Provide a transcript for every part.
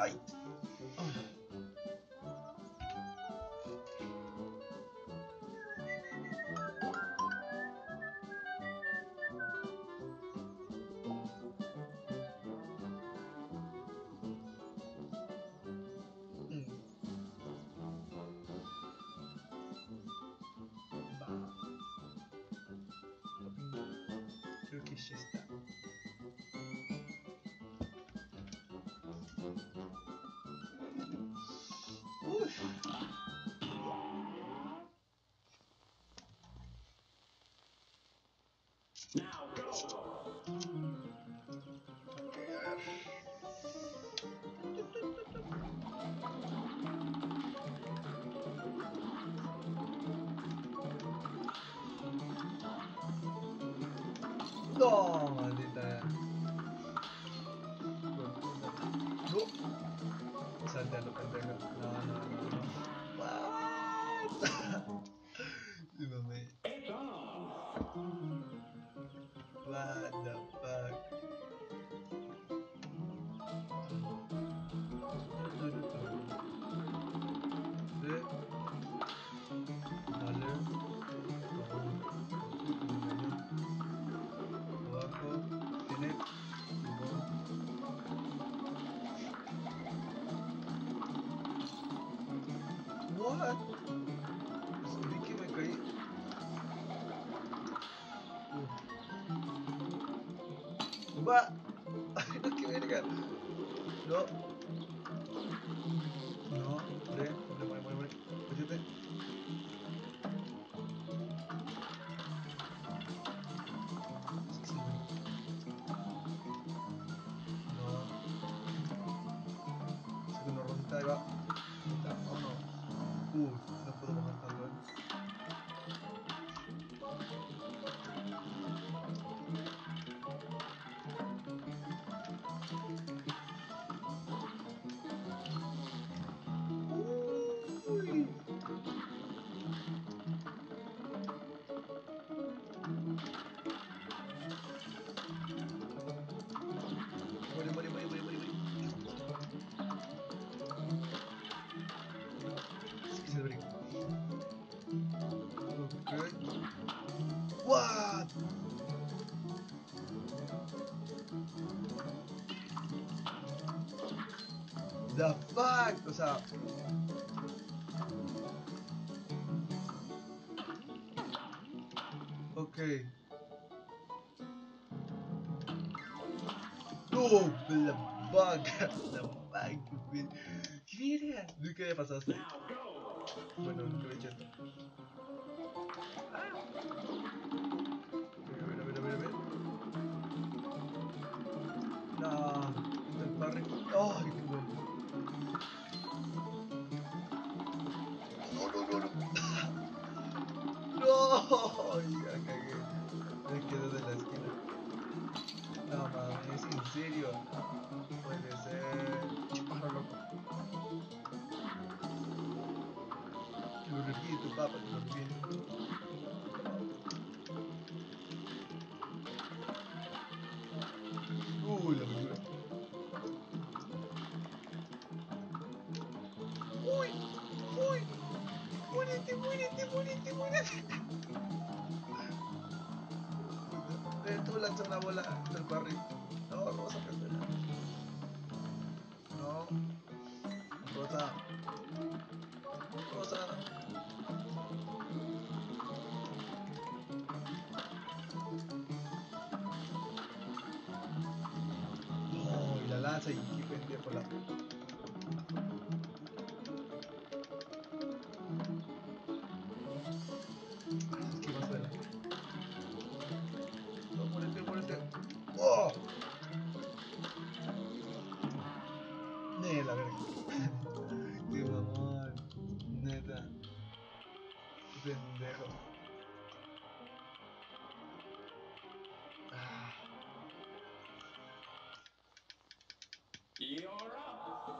はい。mundo. coba gini kan lo. What? The fuck? O sea... Ok. No, la vaca, la vaca, ¿Qué verga? Nunca había. Bueno, esto.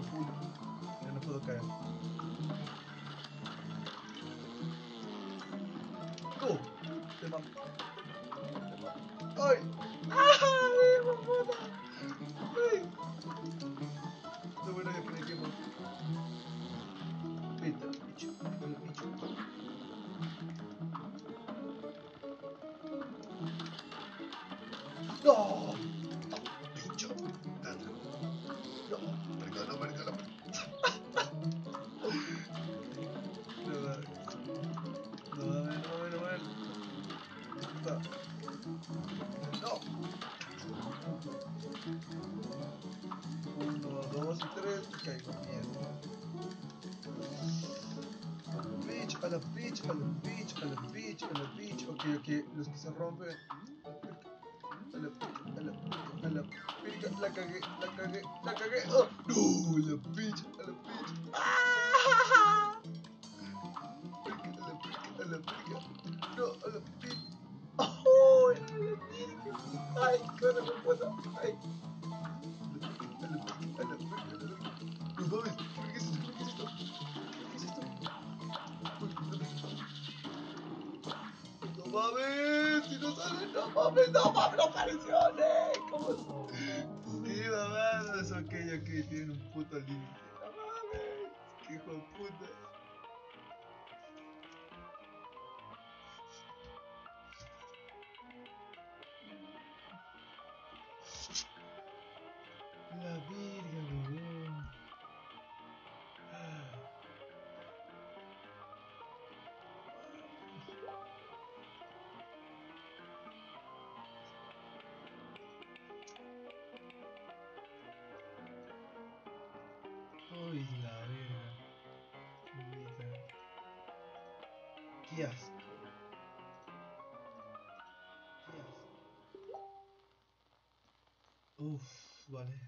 the food in the podcast. Go! Tema. Oi! ¡Ay, hijo puta! ¡Ay! Lo bueno que tiene tiempo. Vete, bicho. bicho. ¡No! beach, a la beach, a la beach, a la beach. Ok, ok, los que se rompen. A la beach, a la beach, a la beach. La cagué, la cagué, la cagué. Oh, no, a la beach, a la beach. ¡Ah! could Uff, vale.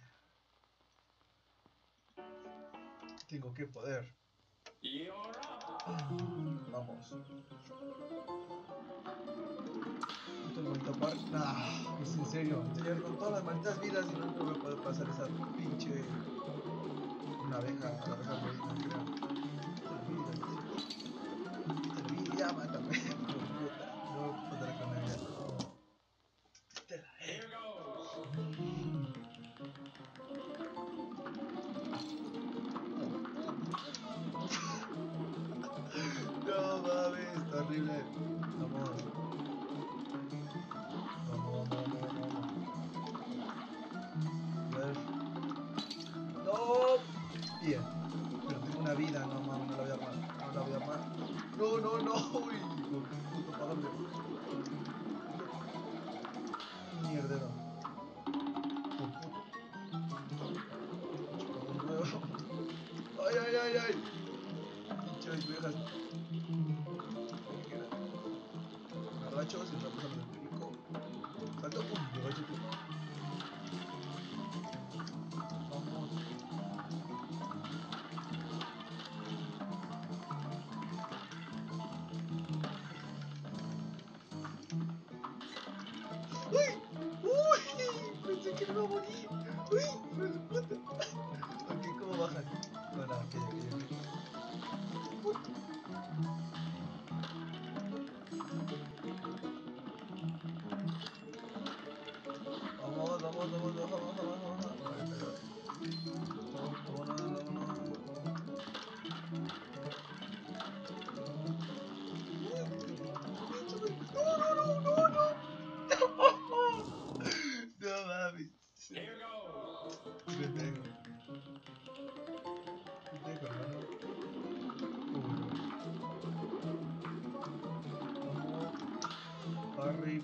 Tengo que poder. Ah, vamos. No tengo que tapar. Nah, es en serio. Estoy con todas las malditas vidas y no voy a poder pasar esa pinche. Una abeja, una abeja, creo.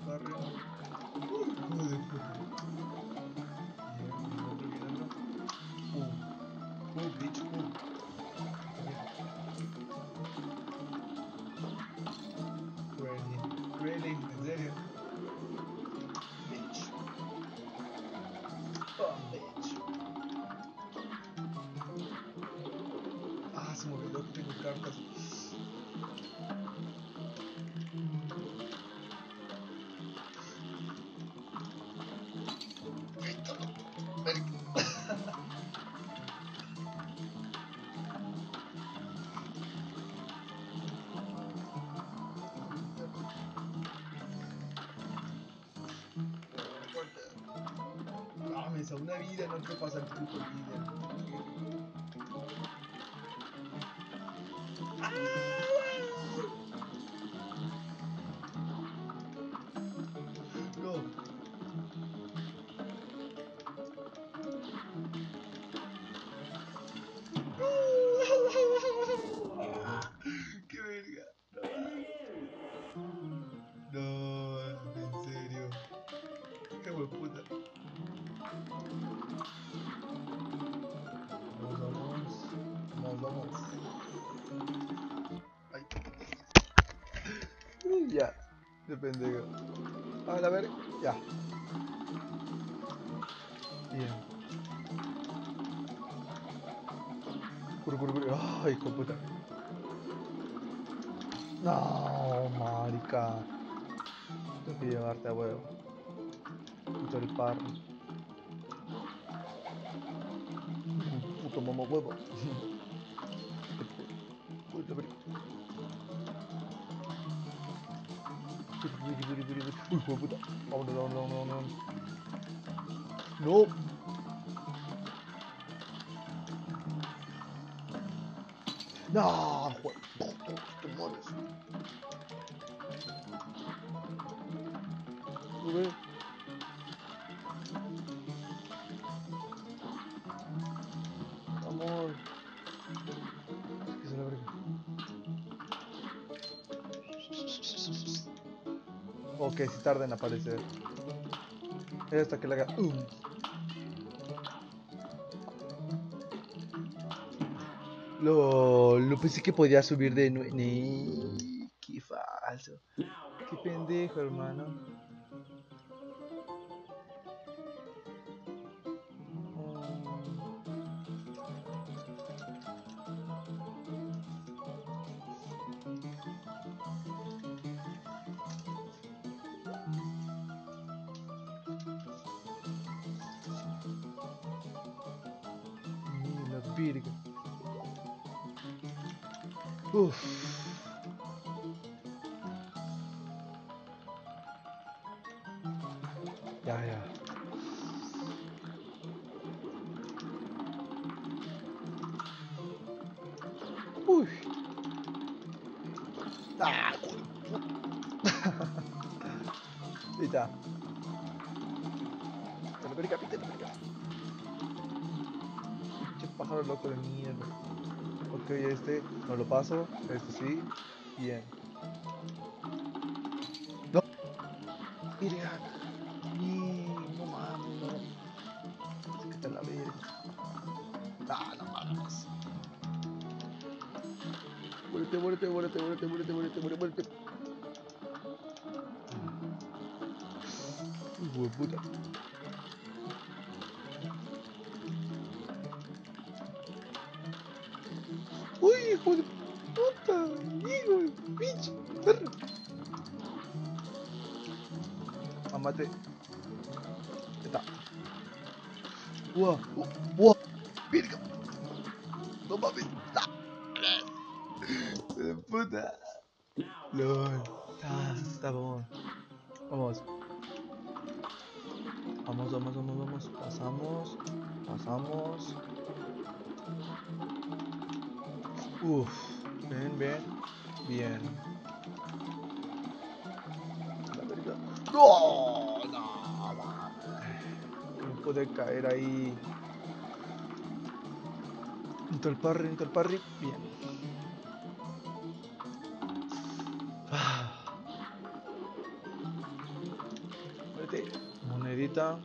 कर रहे हैं a una vida no te pasa el puto líder. Depende. A la ver. Ya. Bien. Curu, curu, curu. Ay, hijo de puta. No, marica. Tengo que llevarte a huevo. Mucho el parro. Puto mamá huevo. Puta, pero- Uy, hijo de puta. Vámonos, vámonos, vámonos, vámonos. No. No, joder, puto, Ok, si tarda en aparecer. Hasta que le haga. um. Lo, lo pensé que podía subir de nuevo. Qué falso. Qué pendejo, hermano. Mira. No mames, no. Es que te la verga. Ah, no mames. Muérete, muérete, muérete, muérete, muérete, muérete, muérete, muérete. Hijo de puta. Uy, hijo de puta, hijo de pinche perro. Amate. Ahí Está. Wow, wow, virga. Puede caer ahí. Into el parry, into el parry. Bien. Ah. Muérete. Monedita.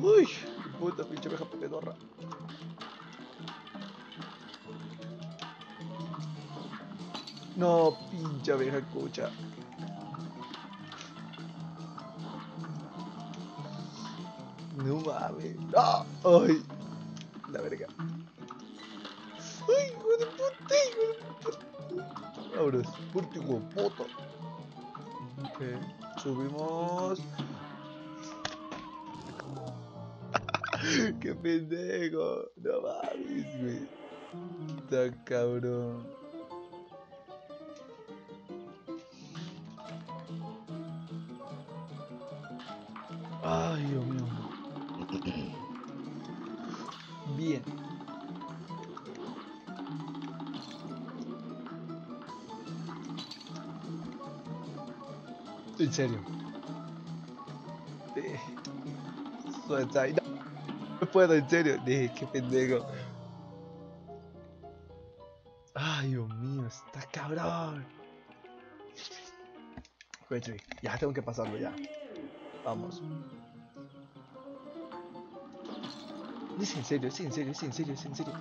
Uy, puta pinche vieja pedorra. No, pinche abeja cucha. No mames. ¡No! ¡Ay! La verga. ¡Ay, hijo de puta! hijo de puta! Ahora es puto de puta. Ok, subimos. ¡Qué pendejo! No mames, güey. Está cabrón. Ay, Dios mío. Bien. En serio. Eh, suelta. No, no puedo, en serio. Eh, qué pendejo. Ay, Dios mío, está cabrón. Ya tengo que pasarlo ya. Vamos. Es en serio, es en serio, es en serio, es en serio.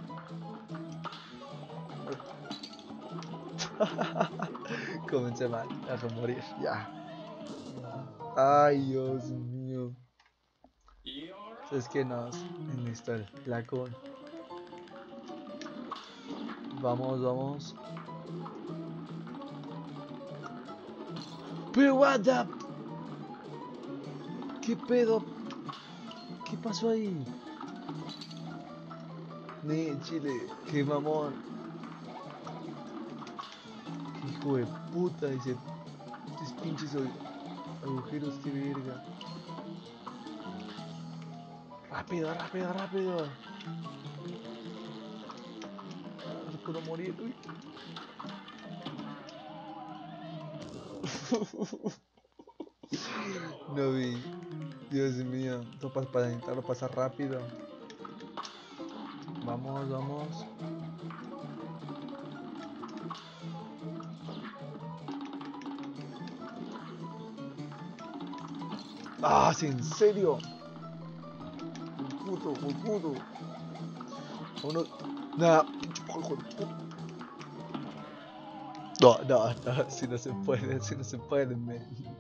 Comencé mal, a morir, ya. Ay, Dios mío. Es que nos en esto el lacón. Vamos, vamos. Pero what the... ¿Qué pedo? ¿Qué pasó ahí? Ne, Chile, qué mamón. Qué hijo de puta, dice. Estos pinches agujeros, qué verga. Rápido, rápido, rápido. No morir, uy. no vi. Dios mío, topas para intentarlo pasar rápido. Vamos, vamos. Ah, ¿sí, ¿en serio? Puto, puto. Uno. Nada. Puta. No, no, no, si no se puede, si no se puede, men.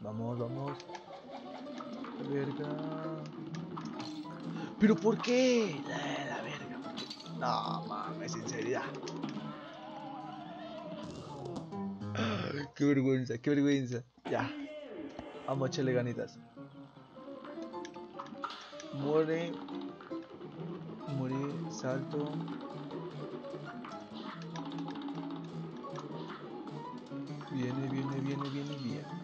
Vamos, vamos. Verga. ¿Pero por qué? La, verga. No, mames, serio. Qué vergüenza, qué vergüenza. Ya. Vamos a echarle ganitas. Muere. Muere, salto. Viene, viene, viene, viene, viene.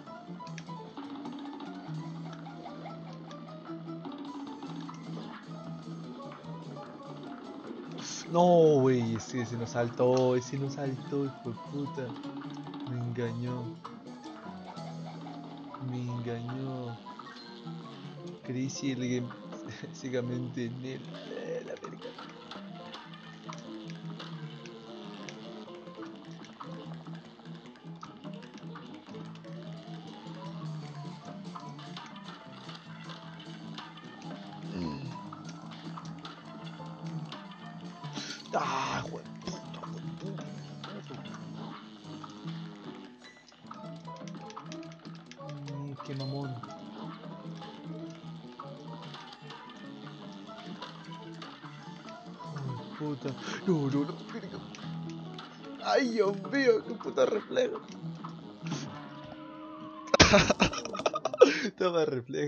No, güey, ese, ese no saltó, ese no saltó, hijo de puta. Me engañó. Me engañó. Crecí el game en. Eh, la verga.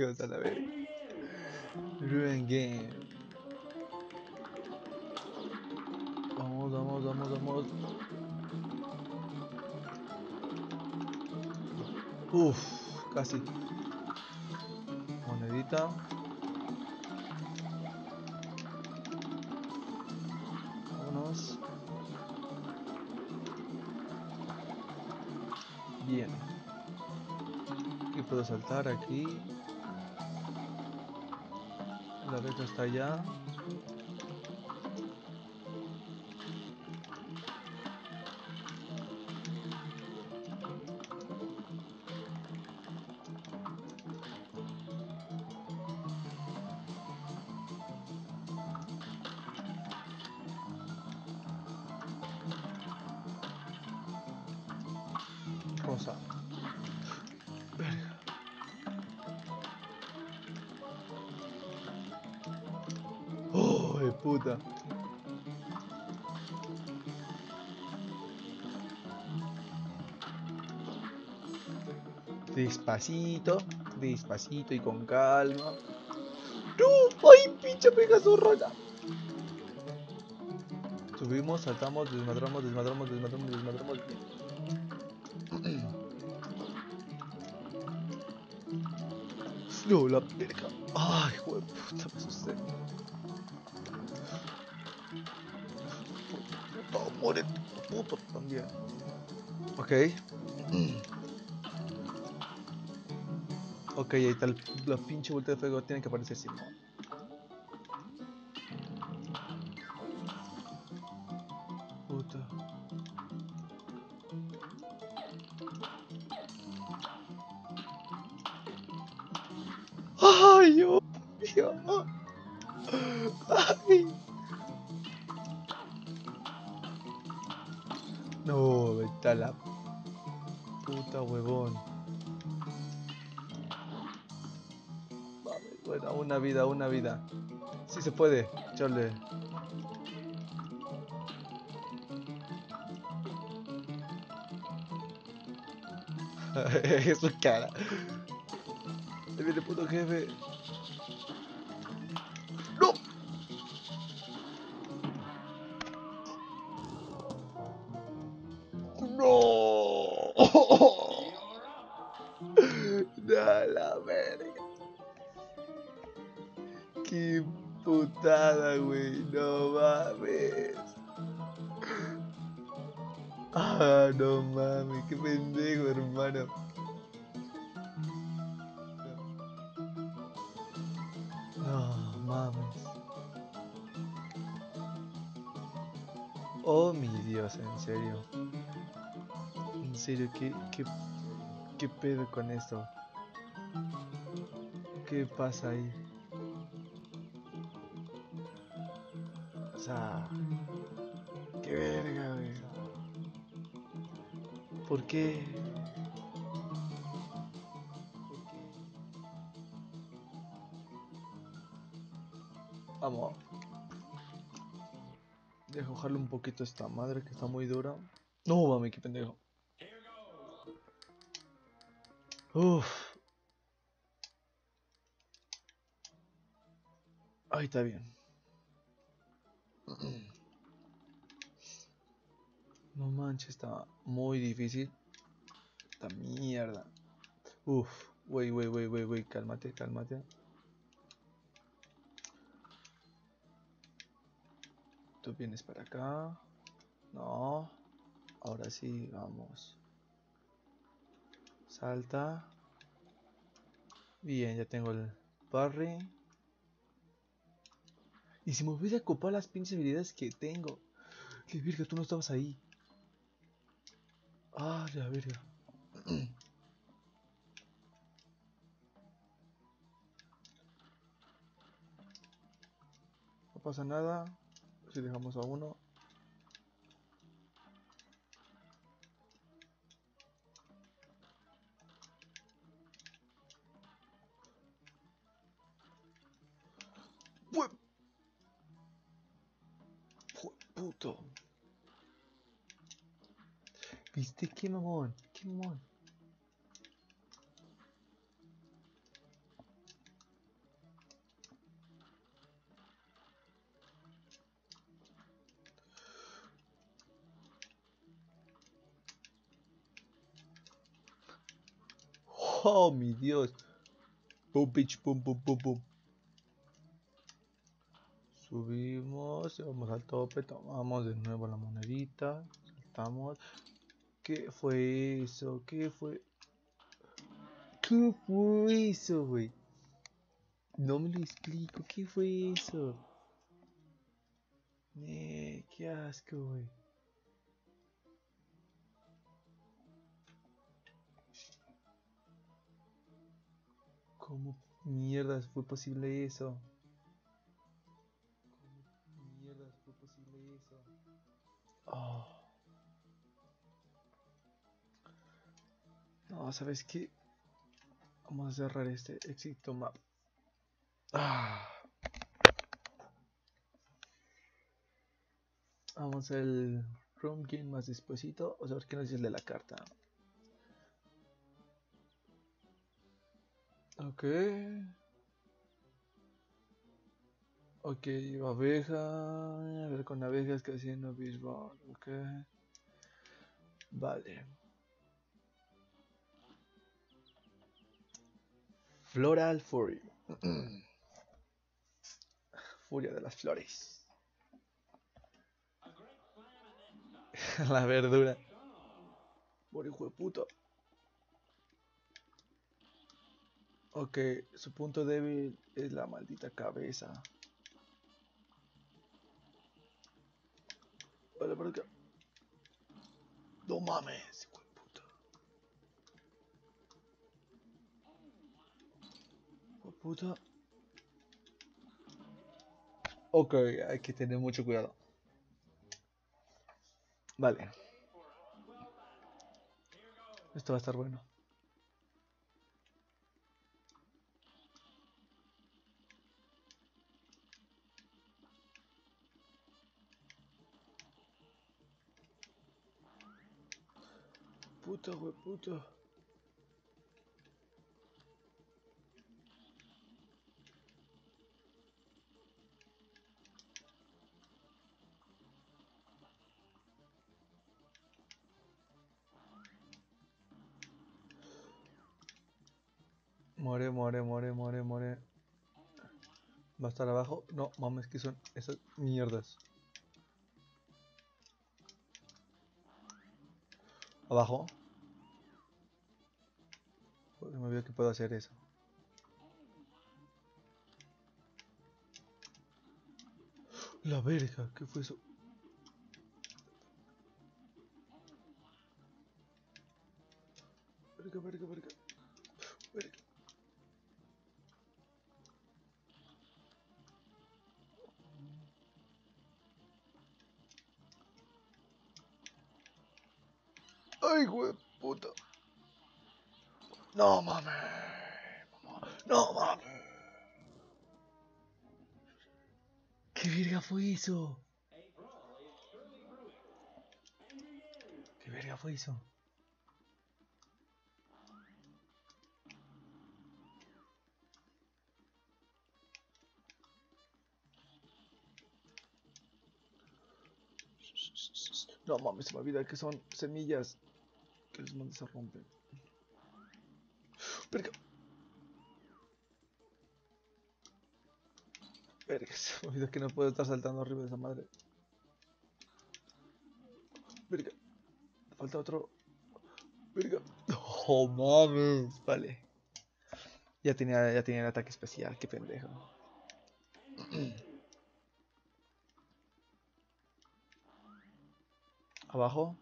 Reflejos a la verga. Ruin game. Vamos, vamos, vamos, vamos. Uf, casi. Monedita. Vámonos. Bien. Y puedo saltar aquí. Está allá. Despacito, despacito y con calma. ¡No! ¡Ay, pinche Pegasus roja! Subimos, saltamos, desmadramos, desmadramos, desmadramos, desmadramos. No, la verga. Ay, joder, puta, me asusté. Puta, muere, puto también. Ok. Ok, ahí el- la pinche vuelta de fuego. Tiene que aparecer Simón. Chale. su cara. Ahí viene el puto jefe. ¡No! ¡No! ¡Da la verga! ¡Qué putada, güey! ¡No mames! ¡Ah, no mames! ¡Qué pendejo, hermano! No mames. Oh mi Dios, en serio. En serio, ¿qué, qué, qué pedo con esto? ¿Qué pasa ahí? Qué verga, güey. ¿Por qué? ¿Por qué? Vamos. Dejo bajarle un poquito esta madre que está muy dura. No, mami, qué pendejo. Uf. Ahí está bien. No manches, está muy difícil. Esta mierda. Uf. Wey, wey, wey, wey, wey. Cálmate, cálmate. Tú vienes para acá. No. Ahora sí, vamos. Salta. Bien, ya tengo el parry. Y si me a copar las pinches habilidades que tengo. Que virga, tú no estabas ahí. Ah, la verga. No pasa nada. Si dejamos a uno. Qué mamón? ¿Qué mamón? Oh, mi Dios. Pum, pitch, pum, pum, pum, pum. Subimos, vamos al tope, tomamos de nuevo la monedita, saltamos. ¿Qué fue eso? ¿Qué fue? ¿Qué fue eso, güey? No me lo explico, ¿qué fue eso? Eh, qué asco, güey. ¿Cómo mierdas fue posible eso? ¿Cómo mierdas fue posible eso? Oh. No, ¿sabes qué? Vamos a cerrar este éxito map. Ah. Vamos al room game más despuesito. Vamos a ver qué nos dice el la carta. Ok. Ok, abeja. A ver con abejas que haciendo bisbal. Ok. Vale. Floral Fury. Furia de las flores. La verdura. Por hijo de puta. Ok, su punto débil es la maldita cabeza. Vale, por acá. No mames, puta. Ok, hay que tener mucho cuidado. Vale. Esto va a estar bueno. Puta. Muere, muere, muere, muere, muere. ¿Va a estar abajo? No, mames, que son esas mierdas. Abajo. Joder, me olvidé que puedo hacer eso. La verga, ¿qué fue eso? Verga, verga. Verga. Ay, güey, puta. No mames. No mames. ¿Qué verga fue eso? ¿Qué verga fue eso? No mames, se me olvida que son semillas mandas se rompen. Verga. Verga, se me olvidó que no puedo estar saltando arriba de esa madre. Verga. Falta otro. Verga. Oh mames. Vale. Ya tenía, ya tenía el ataque especial, qué pendejo. Abajo.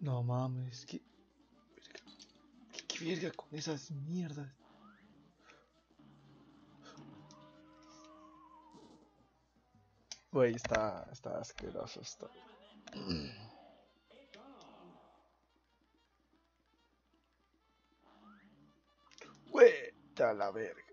No mames, que... ¿Qué, verga con esas mierdas? Güey, está, está asqueroso esto. Güey, a la verga.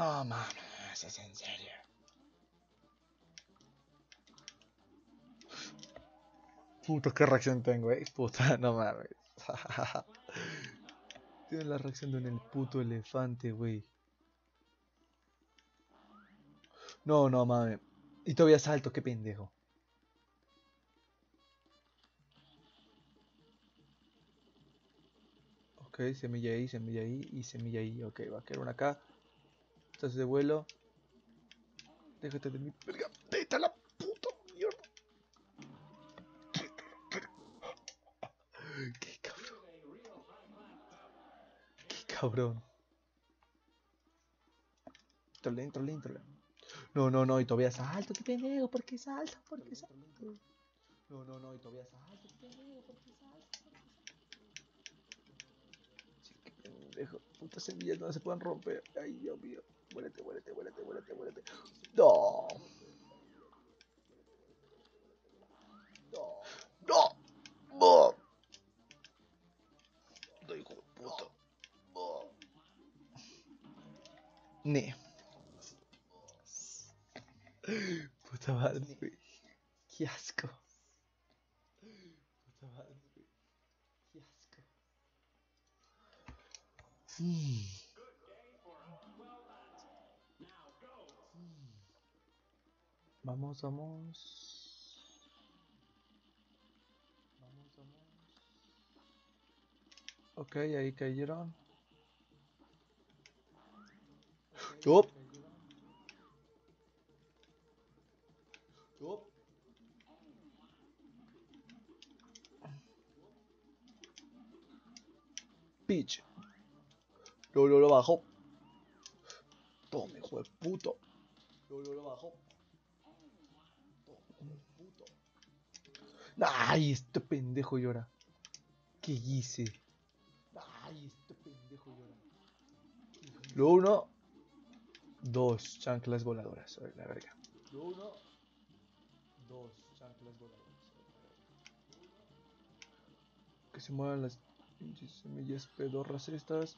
No mames, es en serio. Puta, qué reacción tengo, eh. Puta, no mames. Tiene la reacción de un puto elefante, güey. No, no mames. Y todavía salto, qué pendejo. Ok, semilla ahí, semilla ahí y semilla ahí. Ok, va a quedar una acá. Estás de vuelo. Déjate de mi verga. Vete la puta mierda. Qué cabrón. cabrón. Trolén, trolén, trolén. No, no, no, y todavía salto, qué pendejo, ¿por qué salto? ¿Por qué salto? No, no, no, y todavía salto, qué pendejo, ¿por qué salto? Sí, qué pendejo, putas semillas no se pueden romper. Ay, Dios mío. Muérete, muérete, muérete, muérete, muérete. No. No. No. No. No, hijo de puta. No. Ne. Puta madre, güey. Qué asco. Puta madre, güey. Qué asco. Mm. Vamos, vamos. Vamos, vamos. Ok, ahí cayeron. Yup. Yup. Pitch. Lo, lo, lo bajo. Tome, hijo de puto. Lo, lo, lo bajo. Tome, puto. Ay, este pendejo llora. ¿Qué hice? Ay, este pendejo llora. Lo uno. Dos chanclas voladoras. A ver, la verga. Lo uno. Dos chanclas voladoras. Que se muevan las pinches semillas pedorras estas.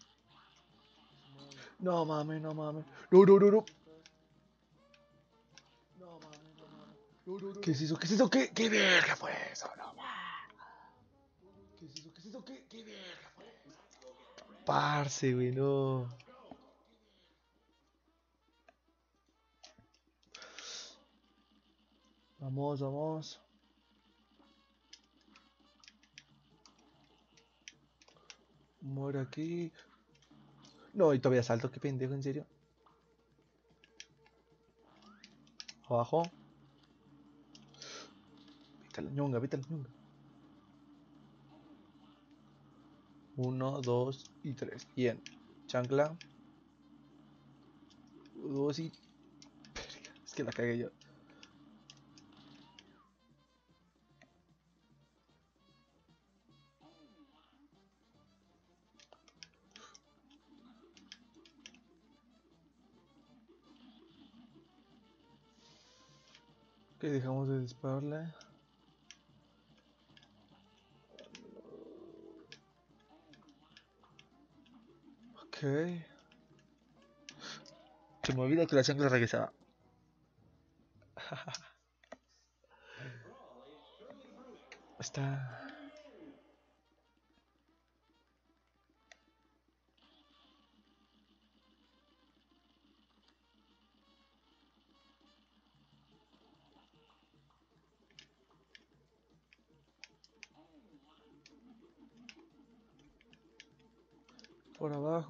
No mames, no mames. No, no, no. No ¿Qué es eso? ¿Qué es eso? ¿Qué, qué verga fue eso? No. ¿Qué es eso? ¿Qué es eso? ¿Qué, qué verga fue eso? Parce, güey, no. Vamos, vamos. Muere aquí. No, y todavía salto, qué pendejo, en serio. Abajo. Vete a la ñonga, vete a la. Uno, dos y tres. Bien. Chancla. Dos y. Es que la cagué yo. Ok, dejamos de dispararle. Se me olvida que la chancla regresaba. Está.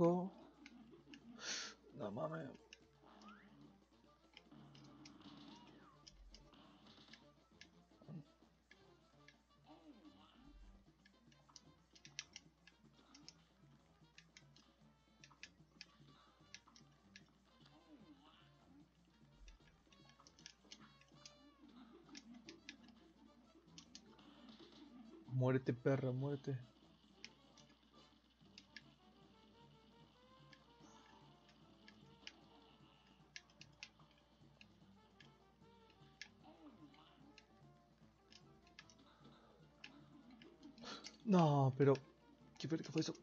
No mames. Muérete, perra, muérete. Pero. ¿Qué verga fue eso?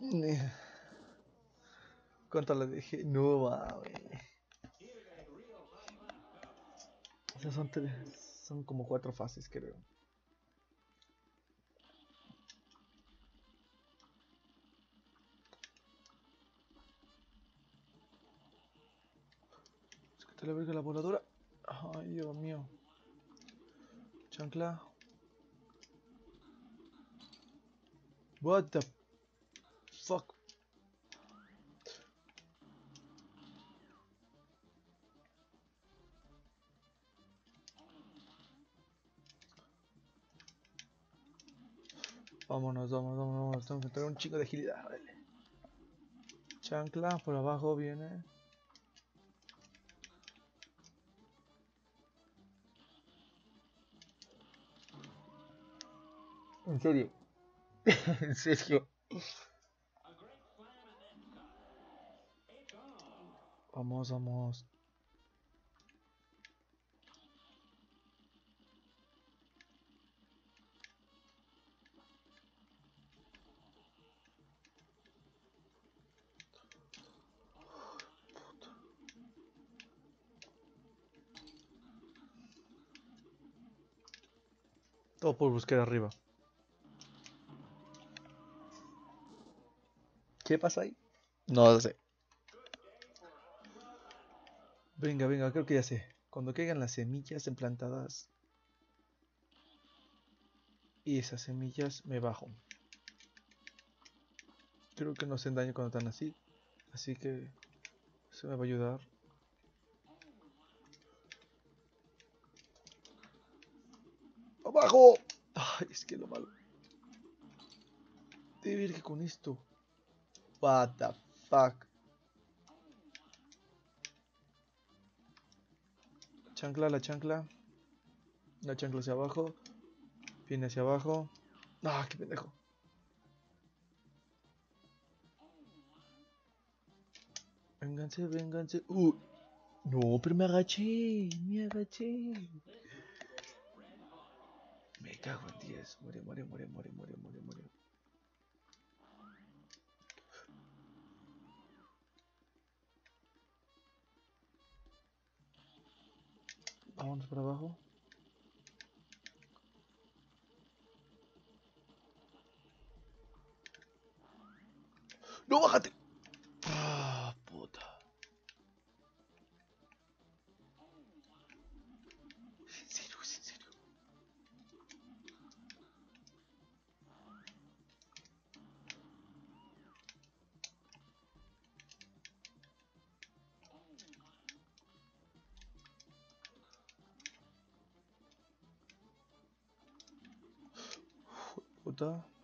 Ne- ¿Cuánto le dejé? No, mames. Esas son tres. Son como cuatro fases, creo. Es que te la verga la voladora. Ay, Dios mío. Chancla. What the fuck? Vámonos, vámonos, vámonos. Tengo que tener un chico de agilidad. Dale. Chancla, por abajo viene. En serio. en serio. Vamos, vamos. Todo por buscar arriba. ¿Qué pasa ahí? No lo sé. Venga, venga, creo que ya sé. Cuando caigan las semillas implantadas y esas semillas me bajo. Creo que no hacen daño cuando están así. Así que eso me va a ayudar. ¡Abajo! Ay, es que lo malo. Debe ir que con esto. What the fuck. Chancla, la chancla. La chancla hacia abajo. Viene hacia abajo. Ah, qué pendejo. Vénganse, vénganse. Uh. No, pero me agaché. Me agaché. Me cago en 10. Muere, muere, muere, muere, muere, muere, muere. Vámonos para abajo. ¡No, bájate! Ah, Puta.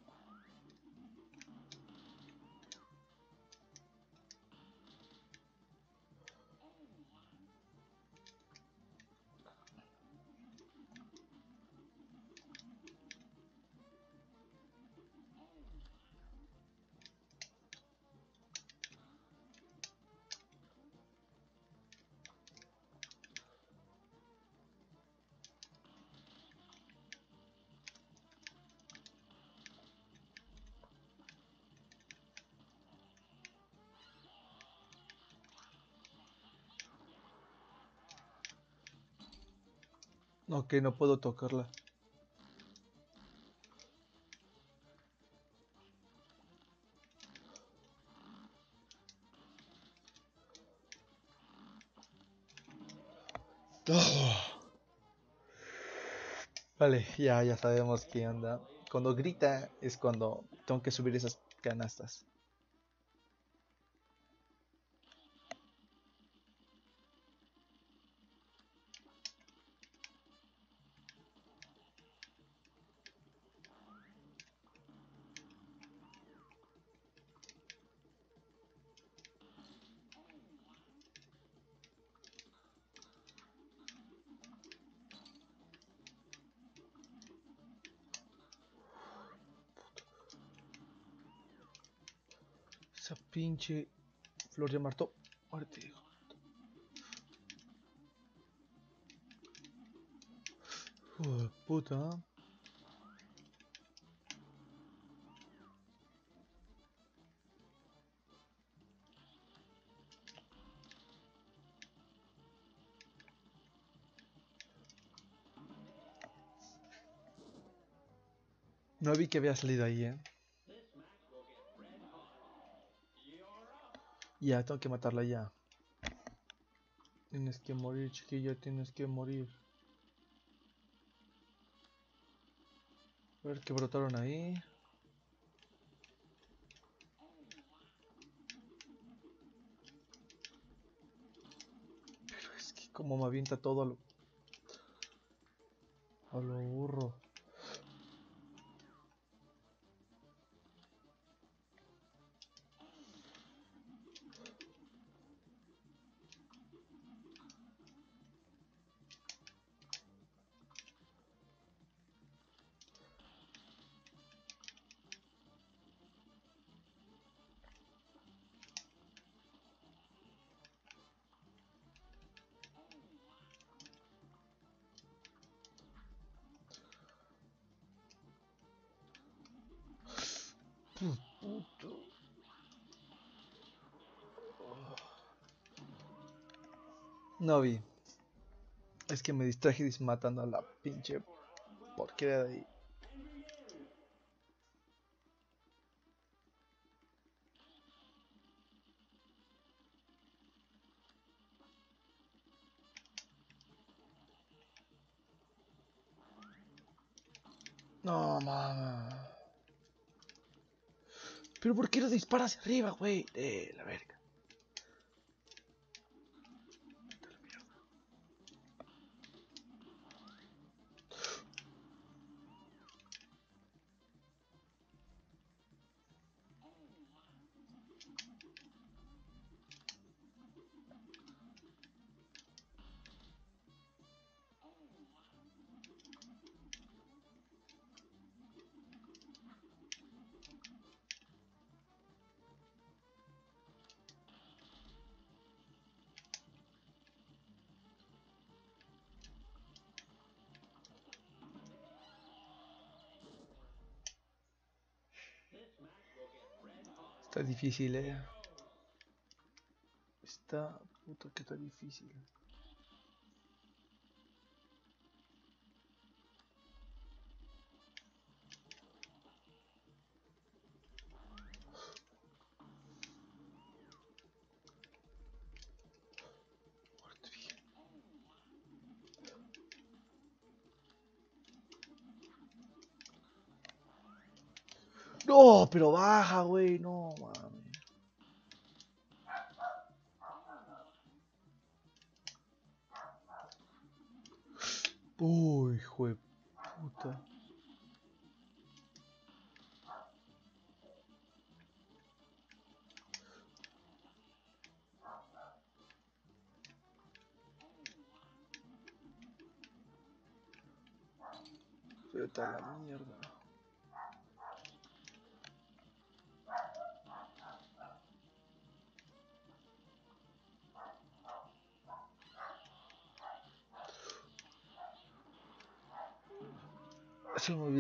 Ok, no puedo tocarla. Oh. Vale, ya, ya sabemos qué onda. Cuando grita es cuando tengo que subir esas canastas. Flor de marto. Ahorita digo. Uh, puta. No vi que había salido ahí, eh. Ya, tengo que matarla ya. Tienes que morir, chiquilla, tienes que morir. A ver qué brotaron ahí. Pero es que como me avienta todo a lo... A lo burro. No vi. Es que me distraje matando a la pinche porquería de ahí. No, mames. Pero ¿por qué lo disparas arriba, güey? De la verga. Está difícil, eh. Está. Puta que está difícil. No, pero baja, güey. No, Uy,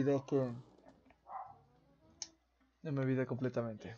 que... Ya me olvidé completamente.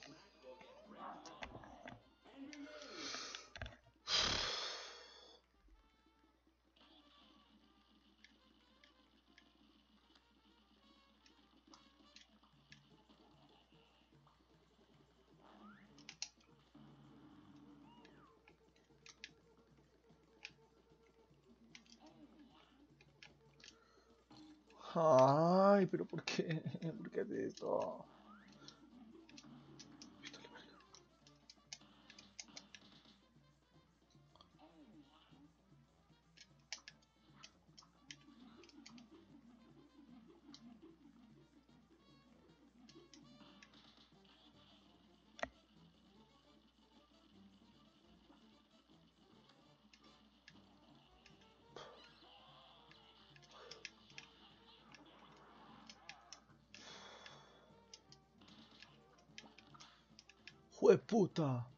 Puta!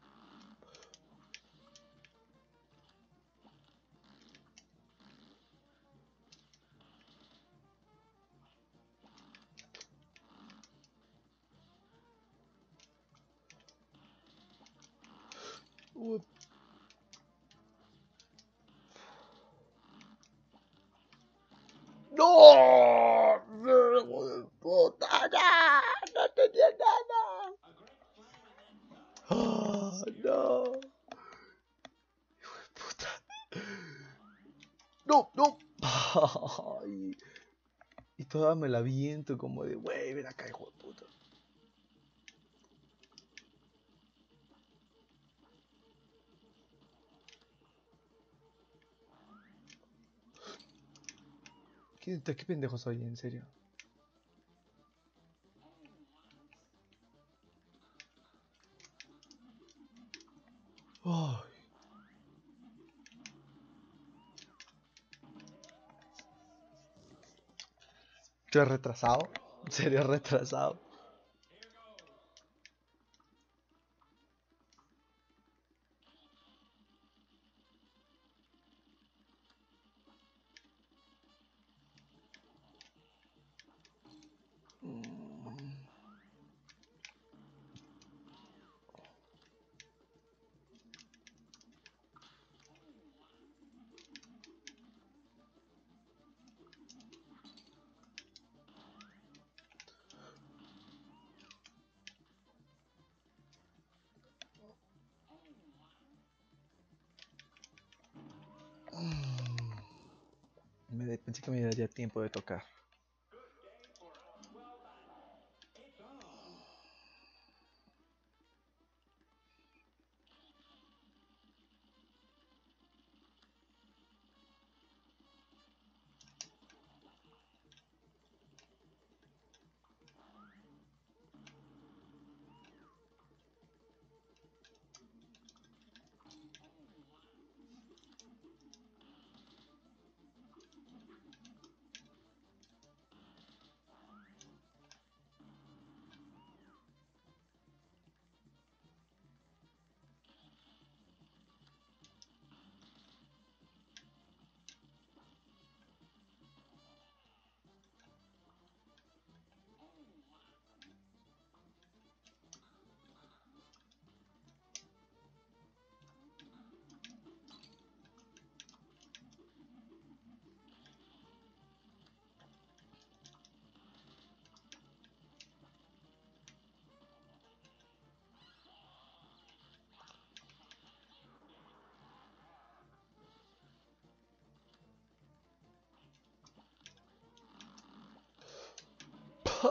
Toda me la viento como de, wey, ven acá, hijo de puta. ¿Qué, qué pendejo soy, en serio? Estoy retrasado. En serio, retrasado.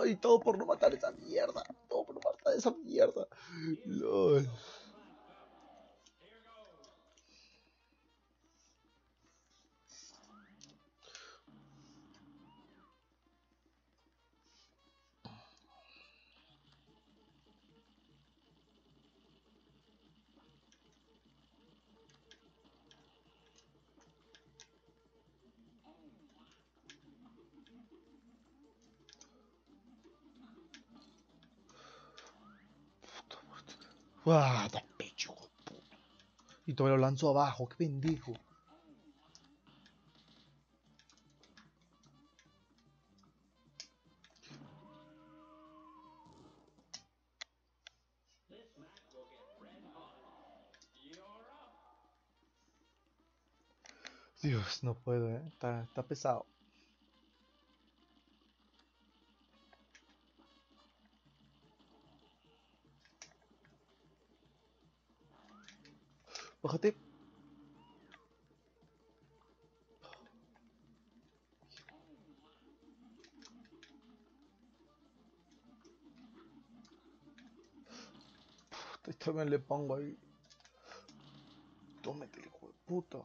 Y todo por no matar esa mierda. Todo por no matar esa mierda. LOL. ¡Ah! De pecho, hijo de puta. Y todo lo lanzo abajo, qué pendejo. Dios, no puedo, ¿eh? Está, está pesado. Bájate. Esto me le pongo ahí. Tómate, hijo de puta.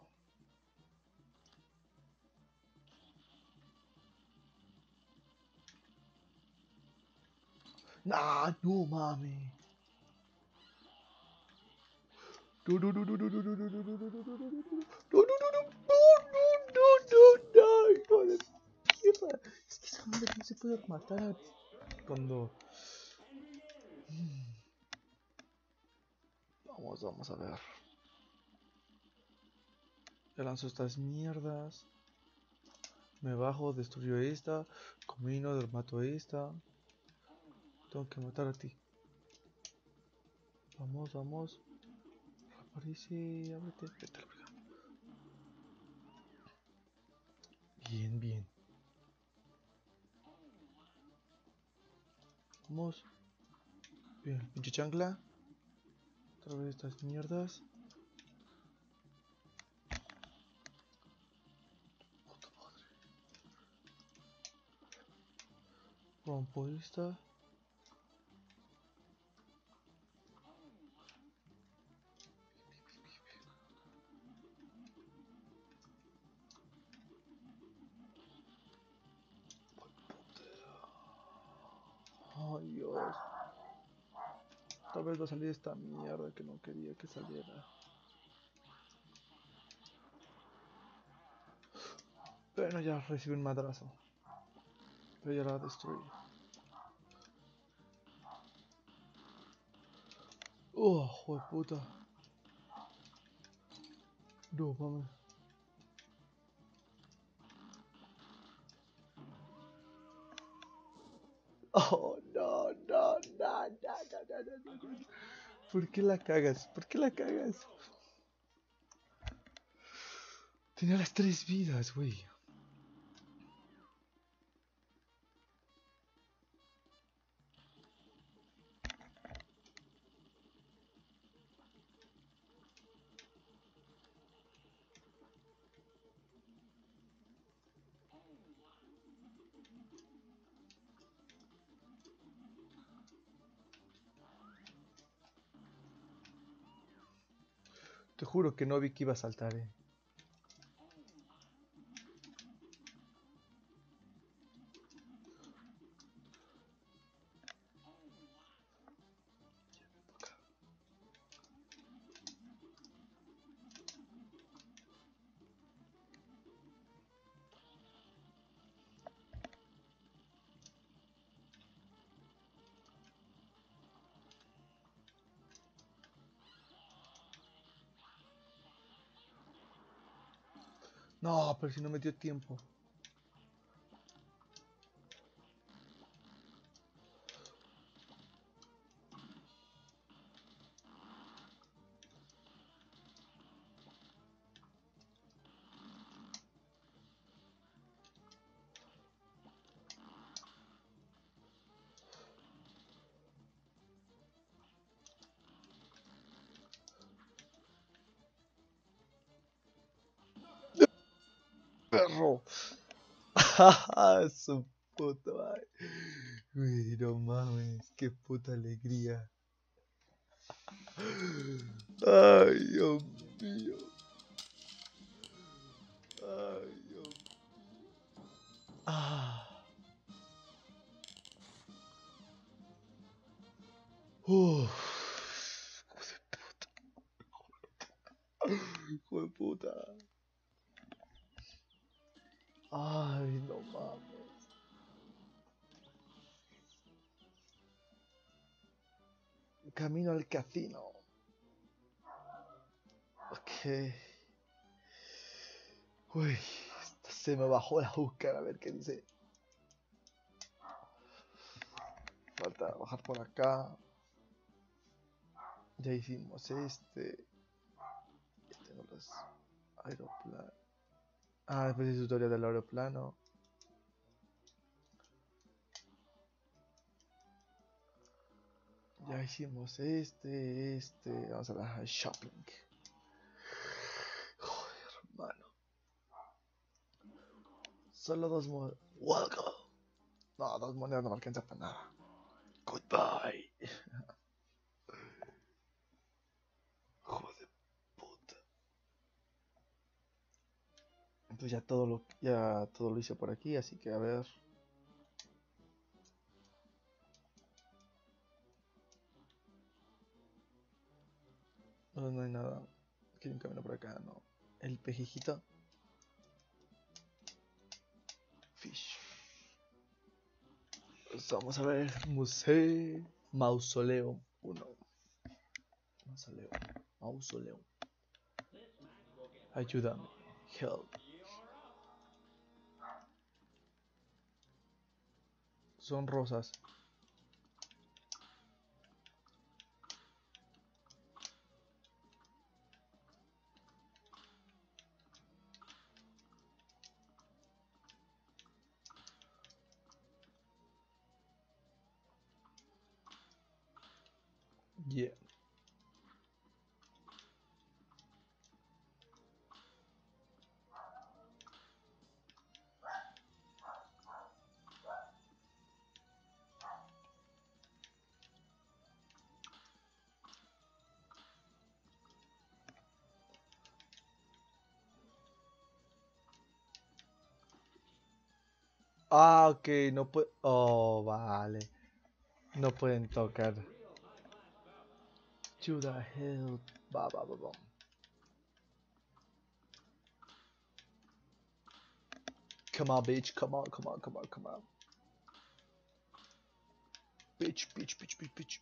Nah, no mames. No, no, no, no, no, no, no, no, no, no, no, no, no, no, no, no, no, no. Es que esa madre no se puede matar cuando. Vamos, vamos a ver. Ya lanzo estas mierdas. Me bajo, destruyo esta. Comino, mato esta. Tengo que matar a ti. Vamos, vamos. Aparece, ábrete, vete a la verga. Bien, bien. Vamos. Bien, pinche chancla. Otra vez estas mierdas. Puta madre. Rompo esta. Ay, Dios. Tal vez va a salir esta mierda que no quería que saliera. Bueno, ya recibí un madrazo. Pero ya la destruí. Oh, joder puta. No, mames. Oh, no, no, no, no, ¿Por qué la cagas? ¿Por qué la cagas? Tenía las tres vidas, güey. Juro que no vi que iba a saltar, eh. Pero si no me dio tiempo. Su puta madre. Uy, no mames, qué puta alegría. Ay, Dios mío. Ay, Dios mío. Ah. Uf. Hijo de puta. Hijo de puta. Ay, no mames. Camino al casino. Ok. Uy, se me bajó la búsqueda a ver qué dice. Falta bajar por acá. Ya hicimos este. Ya tengo los aeroplanos. Ah, después el tutorial del aeroplano. Ya hicimos este, este. Vamos a la shopping. Joder, hermano. Solo dos monedas. Welcome. No, dos monedas no me alcanza para nada. Goodbye. Pues ya todo lo ya todo lo hice por aquí, así que a ver. No, hay nada. Aquí hay un camino por acá, no. El pejijito. Fish. Pues vamos a ver. Museo. Mausoleo 1. Mausoleo. Mausoleo. Ayúdame. Help. Son rosas. Yeah. Ah, ok, no puede. Oh, vale. No pueden tocar. To the hell. Ba, ba, ba, ba. Come on, bitch. Come on, come on, come on, come on. Bitch, bitch, bitch, bitch, bitch.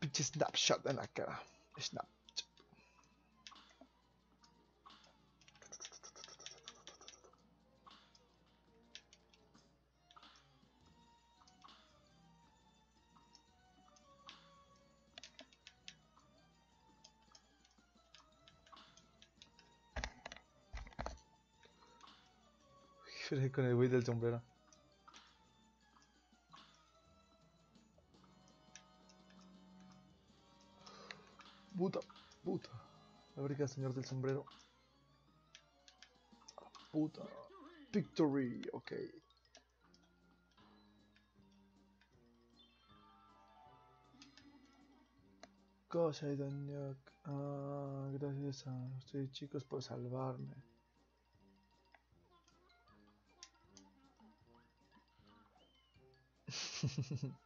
Pinche snapshot en la cara. Con el güey del sombrero. puta, puta. La briga señor del sombrero. Puta. Victory, ok. Cosa y doña... Ah, gracias a ustedes chicos por salvarme.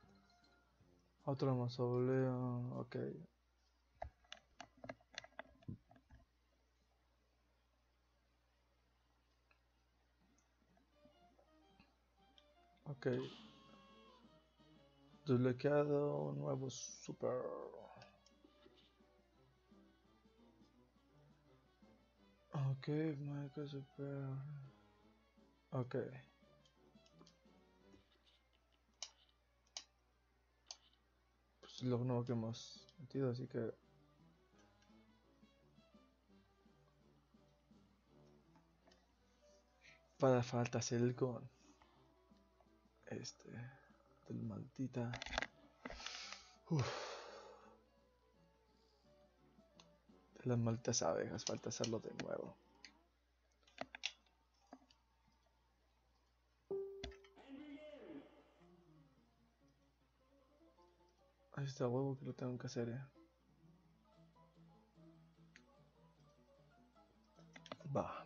Otra mausoleo, ok. Ok. Desbloqueado nuevo super. Ok, Michael Super. Ok. Pues es lo nuevo que hemos metido, así que. Para falta hacer el con. Este. Del maldita. Uf. De las malditas abejas, falta hacerlo de nuevo. Ahí está huevo que lo tengo que hacer, eh. Va.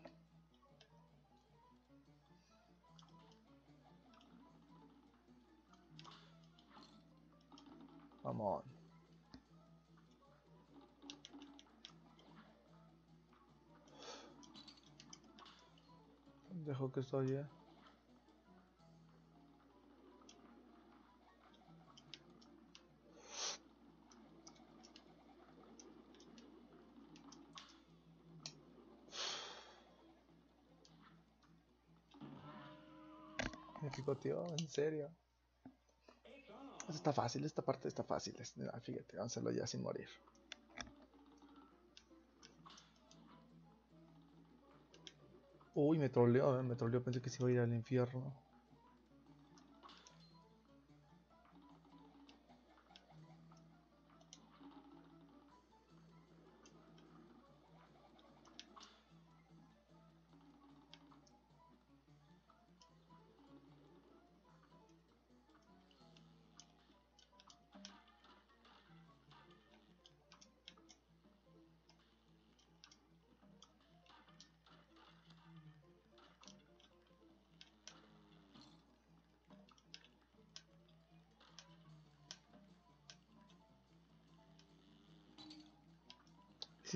Vamos. Dejo que estoy, eh. Me en serio. Esta está fácil, esta parte está fácil. ah, Fíjate, vamos a hacerlo ya sin morir. Uy, me troleó, me troleó, pensé que se iba a ir al infierno.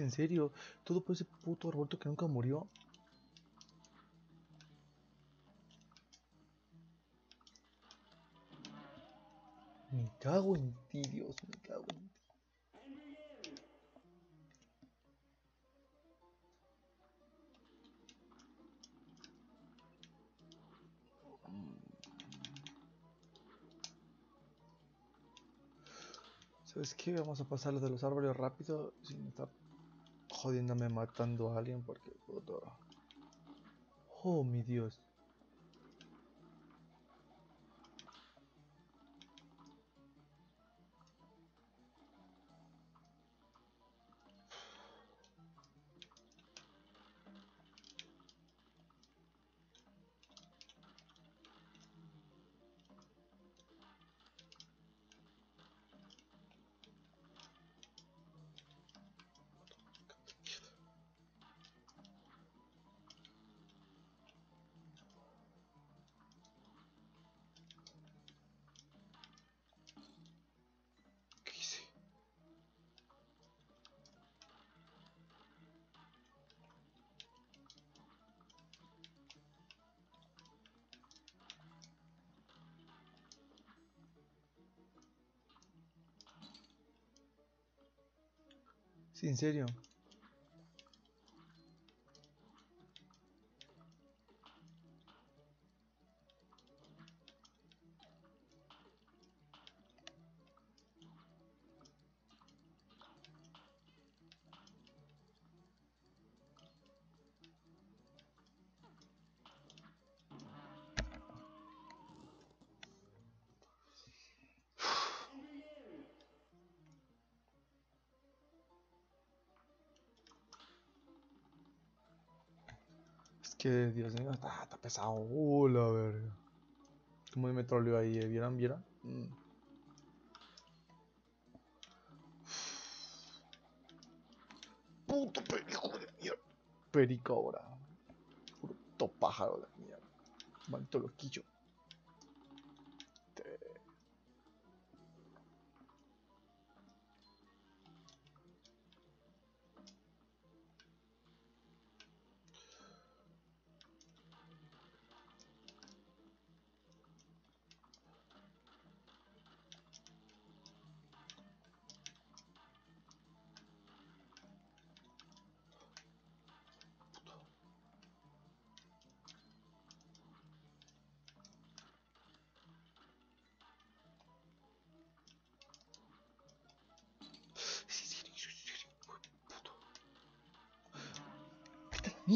En serio? ¿Todo por ese puto Roberto que nunca murió? Me cago en ti, Dios, me cago en ti. ¿Sabes qué? Vamos a pasar lo de los árboles rápido sin estar jodiéndome matando a alguien porque puto. Oh mi Dios. En serio. Que Dios mío, está, está pesado. Uh, la verga. Como me troleó ahí, ¿eh? ¿vieran? ¿Vieran? Mm. Puto perico de mierda. Perico ahora. Puto pájaro de mierda. Maldito loquillo.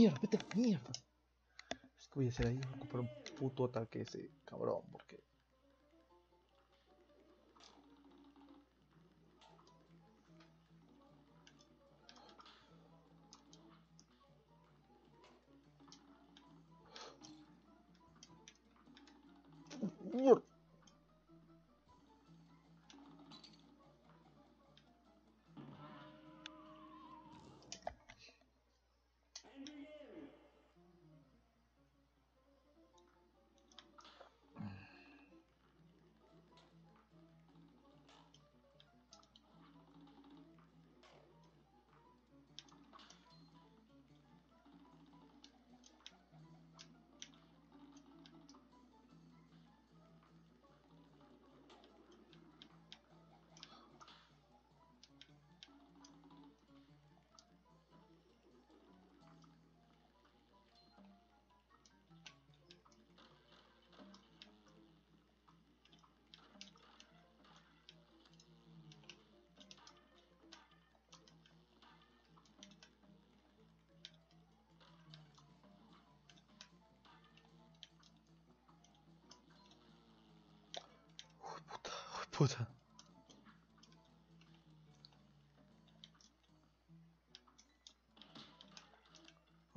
Mierda, vete a la mierda. Es que voy a hacer ahí, voy a comprar un puto ataque ese cabrón, porque.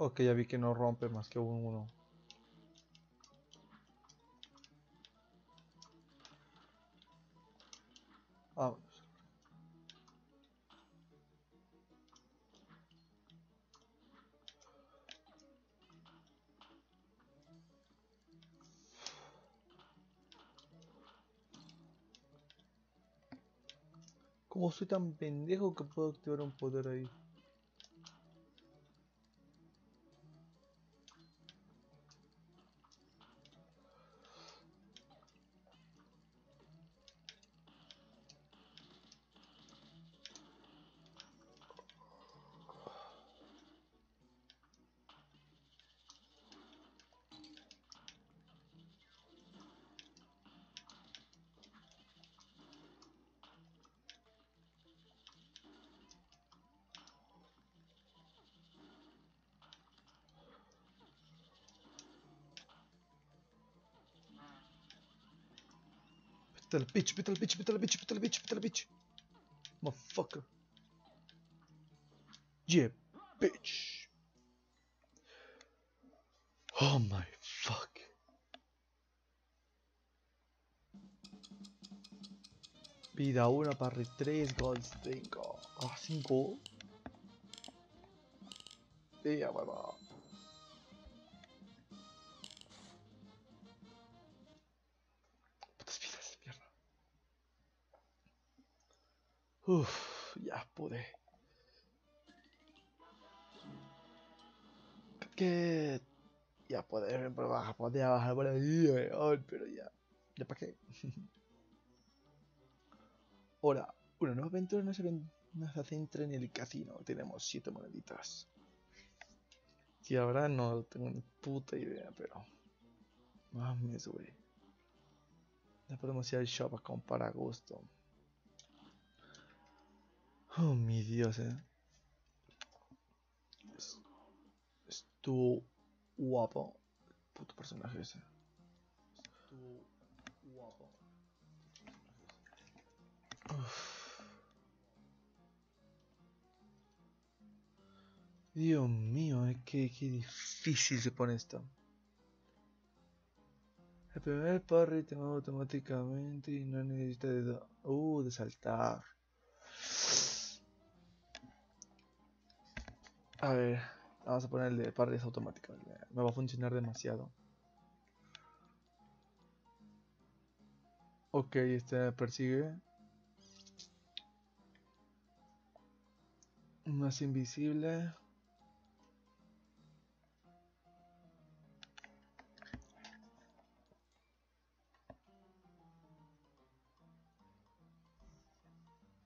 Ok, ya vi que no rompe más que un uno. ¿Cómo soy tan pendejo que puedo activar un poder ahí? Vete bitch, vete bitch, vete al bitch, vete bitch, vete bitch. Motherfucker. Yeah, bitch. Oh my fuck. Vida 1, parry 3, gold 5. Ah, 5. Yeah, mamá. Putas Uff, ya pude. Que ya poder bajar, podía bajar por ahí, pero ya. ¿Ya para qué? Ahora, una nueva aventura nos, nos centra en el casino. Tenemos siete moneditas. Y ahora no tengo ni puta idea, pero. Mames, güey. Ya podemos ir al shop a comprar a gusto. Oh, mi Dios, eh. Es- Estuvo guapo. Puto personaje ese. Estuvo guapo. Uf. Dios mío, es que qué difícil se pone esto. El primer parry te mueve automáticamente y no necesita de... Uh, de saltar. A ver, vamos a poner el de parries. Me va a funcionar demasiado. Ok, este persigue. Más invisible.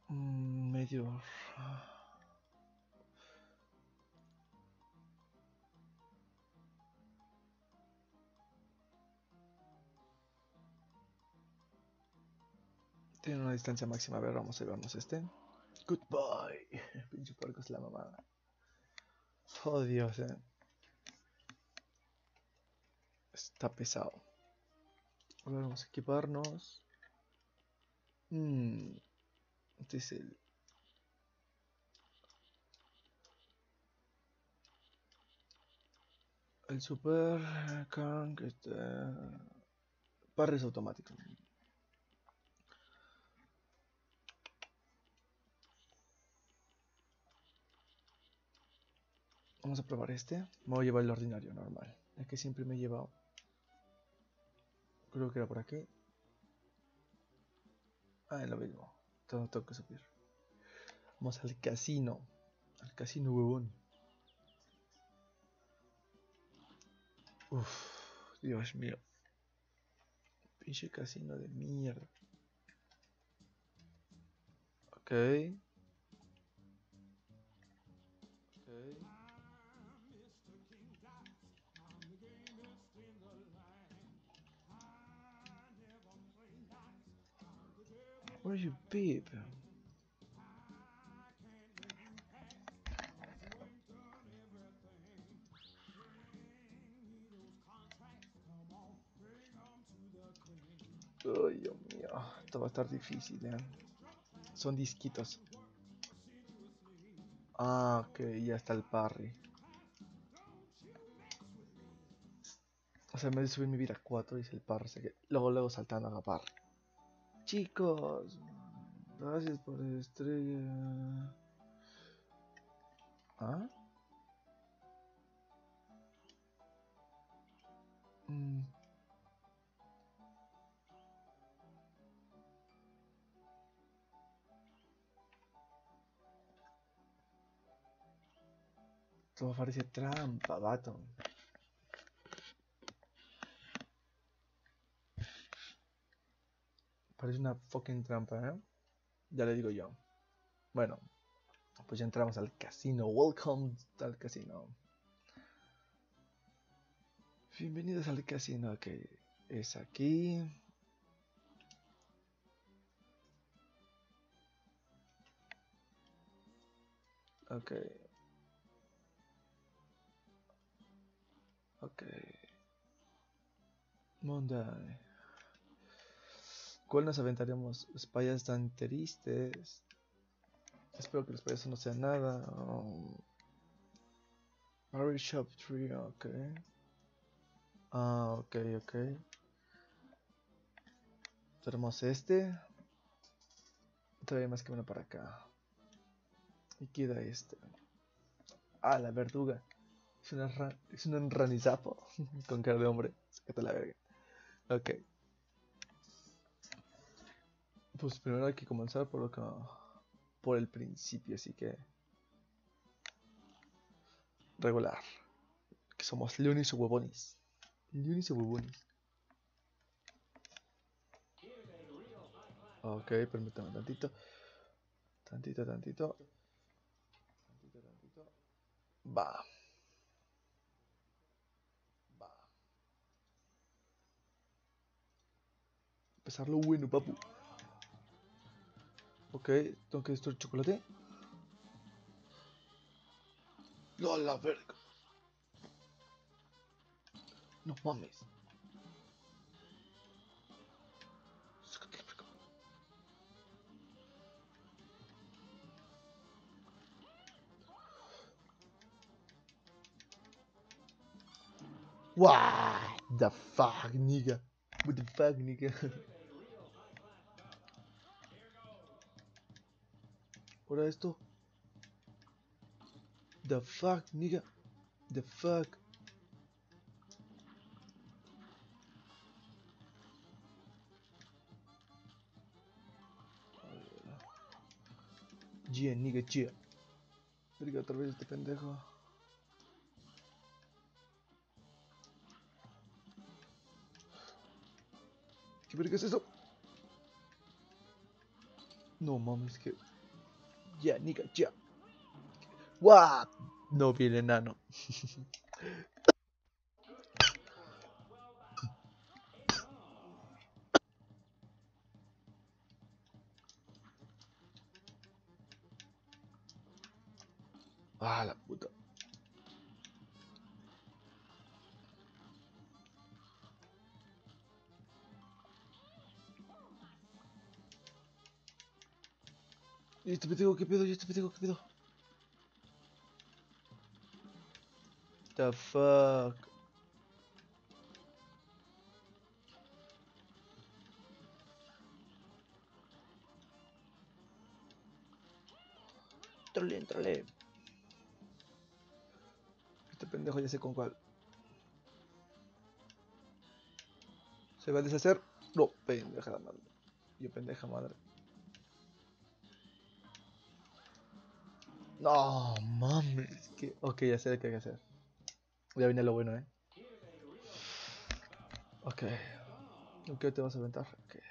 Mm, medio. Tiene una distancia máxima. A ver, vamos a vernos este. Goodbye. Pinche puerco es la mamada. Oh Dios, eh. Está pesado. Ahora vamos a equiparnos. Mm. Este es el. El super Kang. Este. Parres automáticos. Vamos a probar este. Me voy a llevar el ordinario normal. Es que siempre me he llevado. Creo que era por aquí. Ah, es lo mismo. Todo tengo que subir. Vamos al casino. Al casino, huevón. Uf, Dios mío. Pinche casino de mierda. Ok. Ok. Where you babe? Ay, Dios mío, esto va a estar difícil, eh. Son disquitos. Ah, ok, ya está el parry. O sea, en vez de subir mi vida a 4, dice el parry. luego, luego saltando a la parry. Chicos, gracias por la estrella. ¿Ah? Mm. Todo parece trampa, vato. Parece una fucking trampa, ¿eh? Ya le digo yo. Bueno, pues ya entramos al casino. Welcome al casino. Bienvenidos al casino que es aquí. Ok. Ok. Monday. ¿Cuál nos aventaremos? Los tan tristes. Espero que los payasos no sean nada. Um, Barry Shop Tree, ok. Ah, ok, ok. Tenemos este. Todavía más que uno para acá. Y queda este. Ah, la verduga. Es, una es un enranizapo con cara de hombre. Sácate la verga. Ok. Pues primero hay que comenzar por lo que por el principio, así que regular. Que somos leones o huevones. Leones o huevones. Ok, permítame tantito. Tantito, tantito. Tantito, tantito. Va. Va. Empezar lo bueno, papu. Ok, tengo que destruir chocolate. No, la verga. No mames. What the fuck, nigga? What the fuck, nigga? Ahora esto. The fuck, nigga. The fuck. Yeah, nigga, yeah. Verga, otra vez este pendejo. ¿Qué verga es eso? No mames, que. Ya, nigga, ya. ¡Guau! No vi el enano. este pendejo qué pedo? ¿Y este pendejo qué pedo? The fuck? Entrale, entrale. Este pendejo ya sé con cuál. ¿Se va a deshacer? No, pendeja madre. Yo pendeja madre. No, mames. Que... Ok, ya sé que hay que hacer. Ya viene lo bueno, eh. Ok. ¿En qué te vas a aventar? Ok.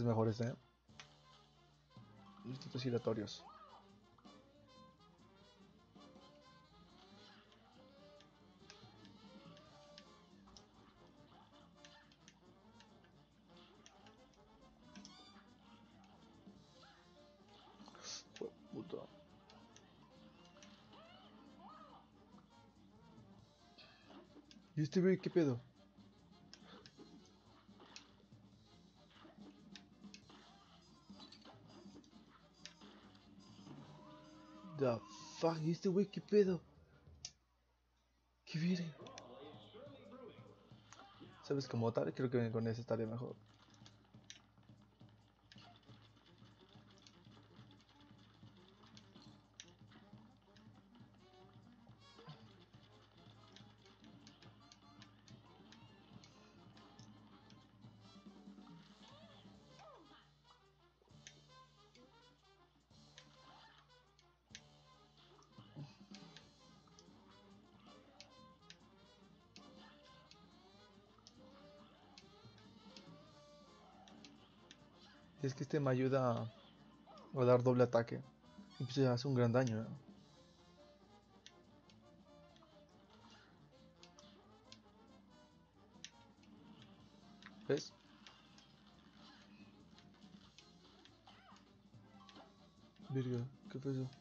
Creo que es mejor este, ¿eh? Giratorios. ¿Y este güey qué pedo? Fuck, ¿y este güey qué pedo? ¿Qué viene? ¿Sabes cómo tal? Creo que con ese estaría mejor. Este me ayuda a, a dar doble ataque. Y pues hace un gran daño, ¿eh? ¿Ves? Virga, ¿qué fue eso?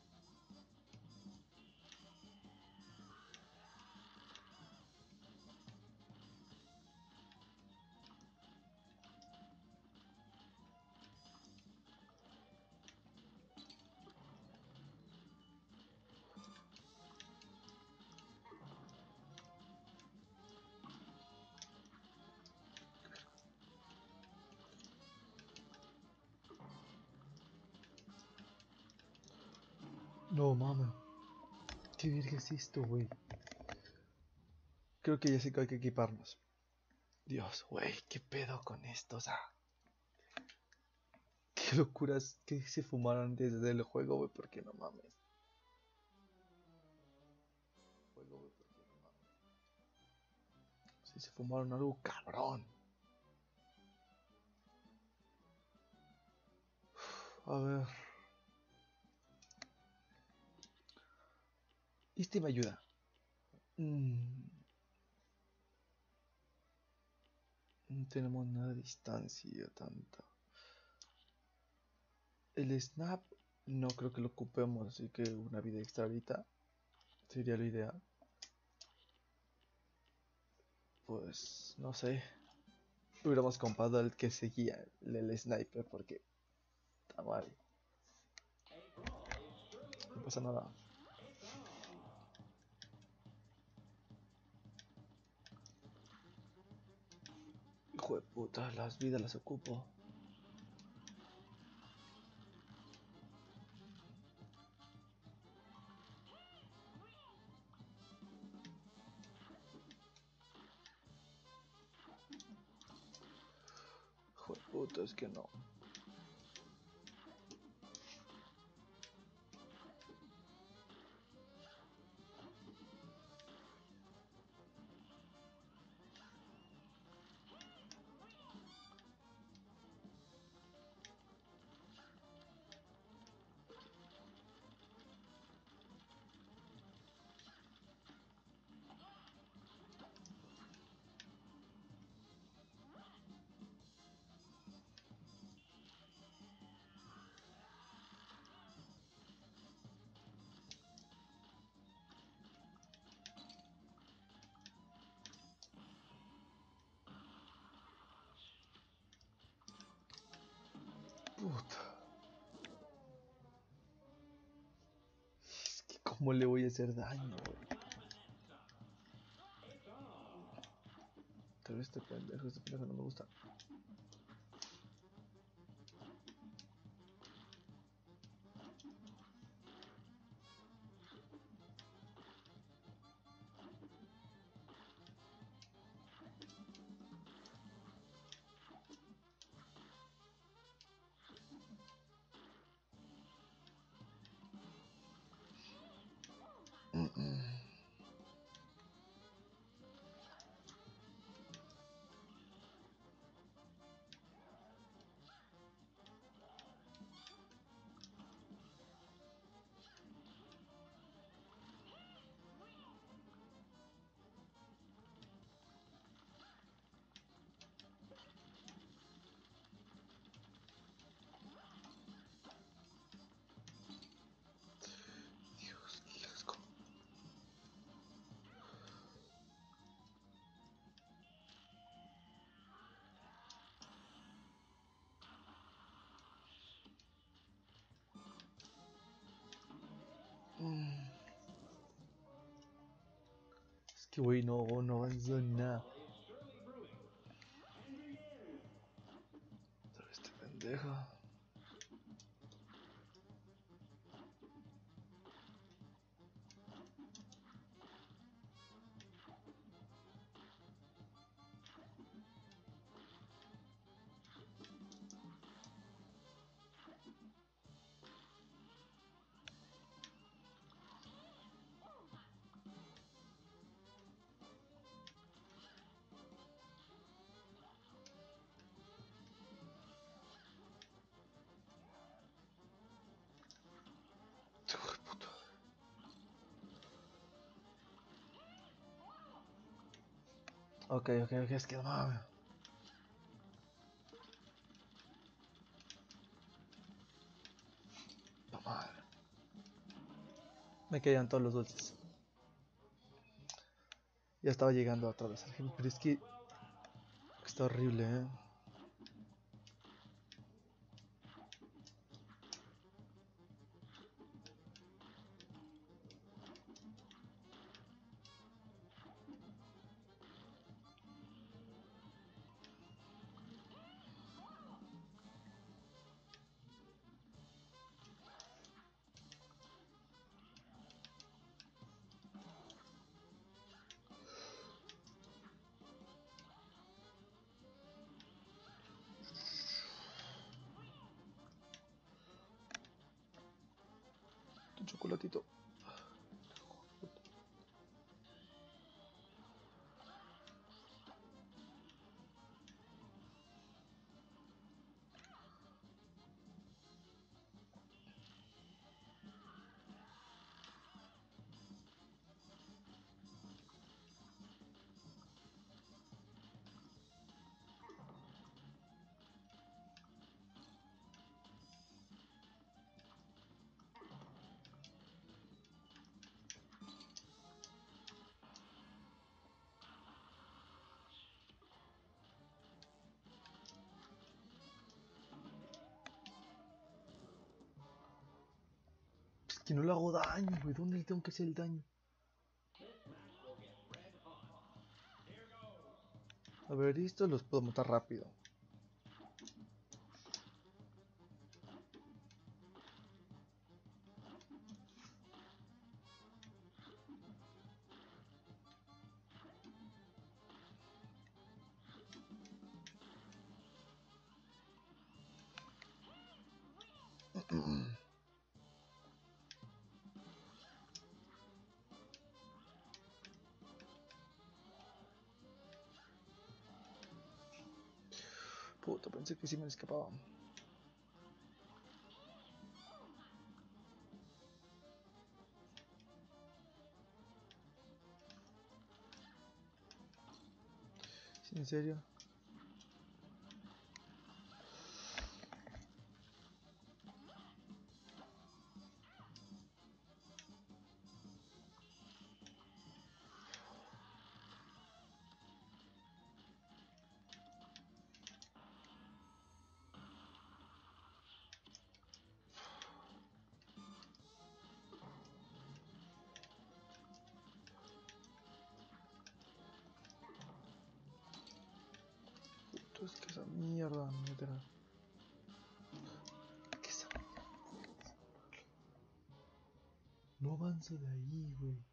¿Qué virga es esto, güey? Creo que ya sé que hay que equiparnos. Dios, güey, ¿qué pedo con esto? O qué locuras que se fumaron desde el juego, güey, porque no mames. Juego, güey, porque no mames. Sí, se fumaron algo cabrón. A ver. Este me ayuda. Mm. No tenemos nada de distancia tanta. El snap no creo que lo ocupemos, así que una vida extra ahorita sería lo ideal. Pues no sé. Hubiéramos comprado el que seguía, el, el sniper, porque puta madre. No pasa nada. Hijo de puta, las vidas las ocupo. Hijo de es que no. Puta. Es que cómo le voy a hacer daño, güey. Vez este pendejo, este pendejo no me gusta. Que, güey, no, no avanzó en nada. Este pendejo. Ok, ok, ok, es que no mames. Me quedan todos los dulces. Ya estaba llegando otra vez al está horrible, eh. No le hago daño, güey. ¿Dónde tengo que hacer el daño? A ver, estos los puedo matar rápido. Sí me escapaba. ¿Sí, ¿En serio? No avanzo de ahí, güey.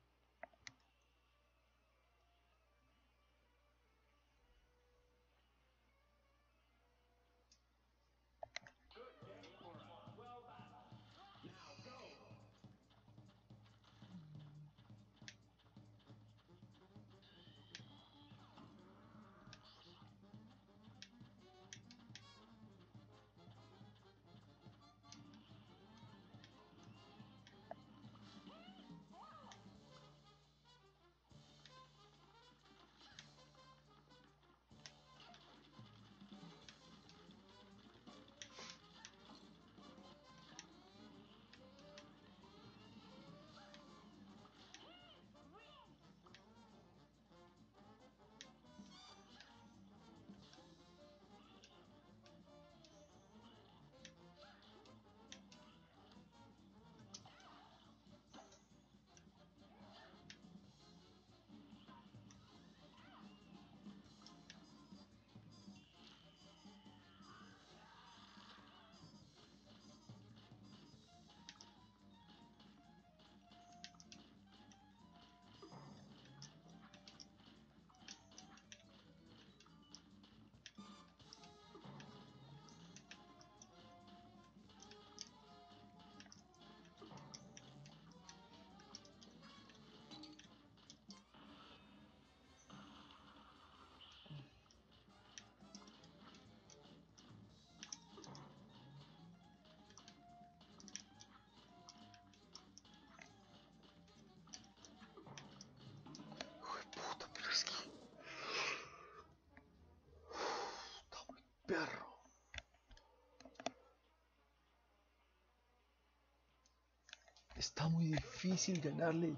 Está muy difícil ganarle.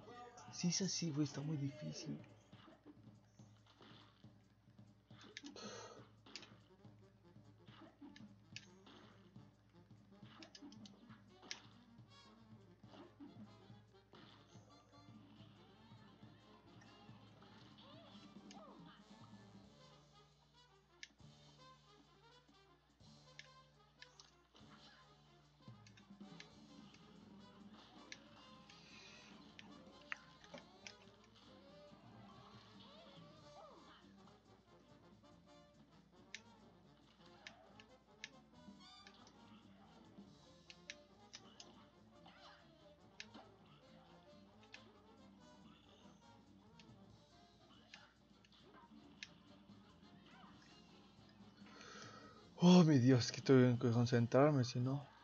Si es así, güey, está muy difícil. Mi Dios, que tengo que concentrarme, si no.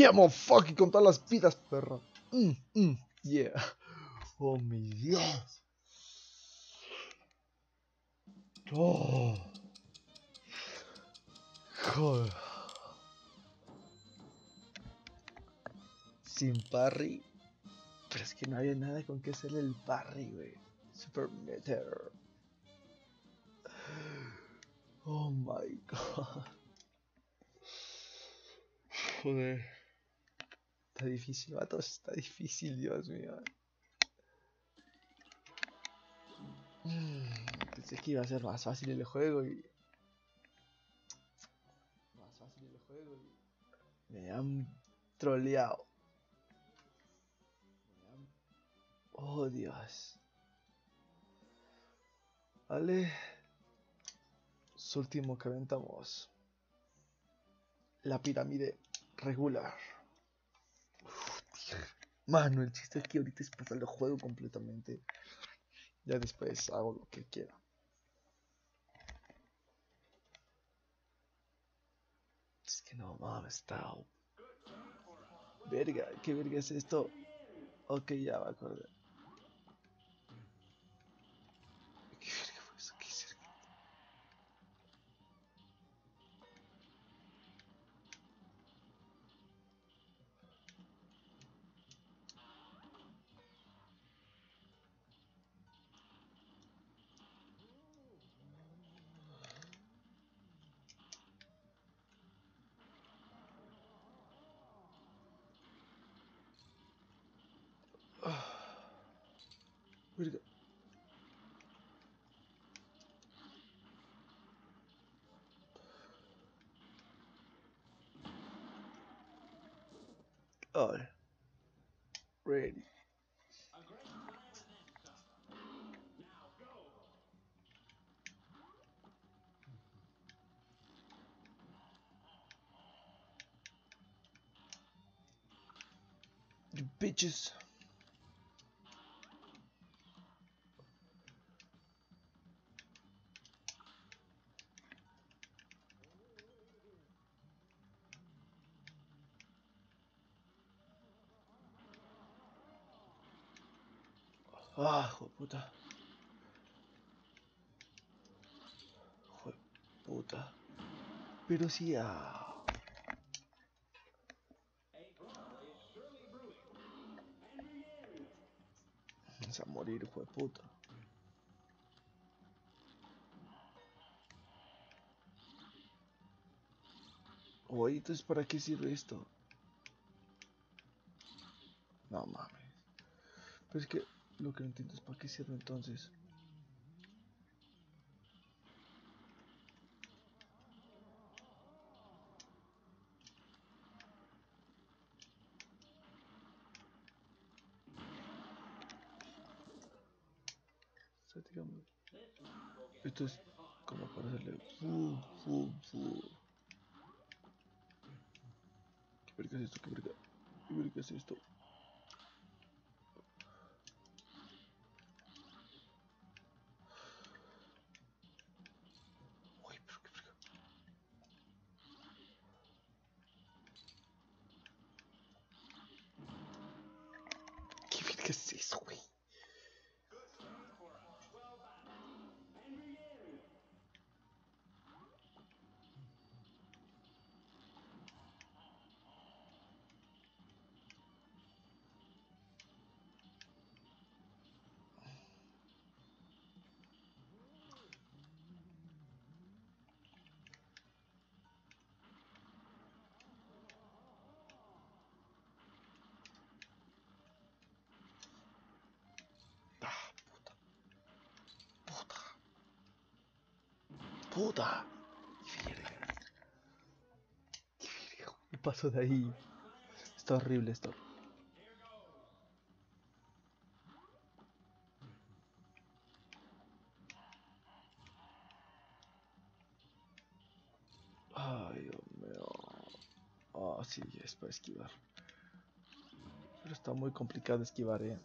Yeah, motherfucker, con todas las vidas, perro. Mm, mm, yeah. Oh, mi Dios. Oh. Joder. Sin parry. Pero es que no había nada con que hacerle el parry, güey. Super Meter. Oh my god. Joder. Está difícil, vatos. Está difícil, Dios mío. Pensé que iba a ser más fácil el juego y. Más fácil el juego y. Me han troleado. Me han- Oh Dios. Vale. Su último que aventamos. La pirámide regular. Mano, el chiste es que ahorita es pasar el juego completamente. Ya después hago lo que quiera. Es que no mames, está. Verga, ¿qué verga es esto? Ok, ya me acordé. ¿Qué Oh. Ready. The bitches. Puta. Puta. Pero sí, ah. Vamos a morir, hijo de puta. Oye, entonces, ¿para qué sirve esto? No mames. Pero es que lo que no entiendo es para qué sirve entonces. Esto es como para hacerle fu, fu, fu. ¿Qué verga es esto? ¿Qué verga? ¿Qué verga es esto? Puta. Paso de ahí. Está horrible esto. Ay, Dios mío. Ah, sí, es para esquivar. Pero está muy complicado esquivar, eh.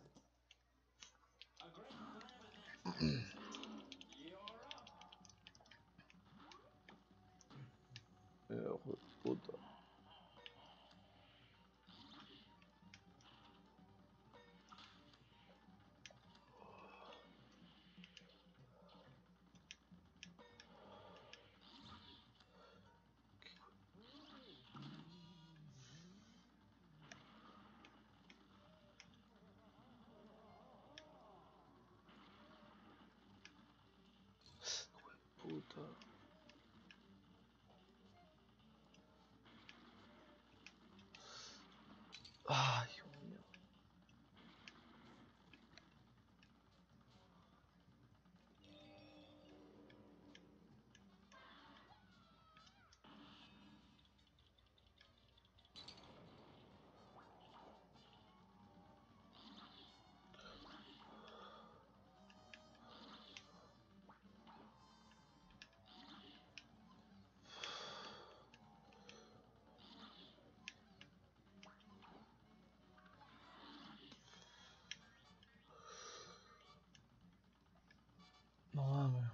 Mames.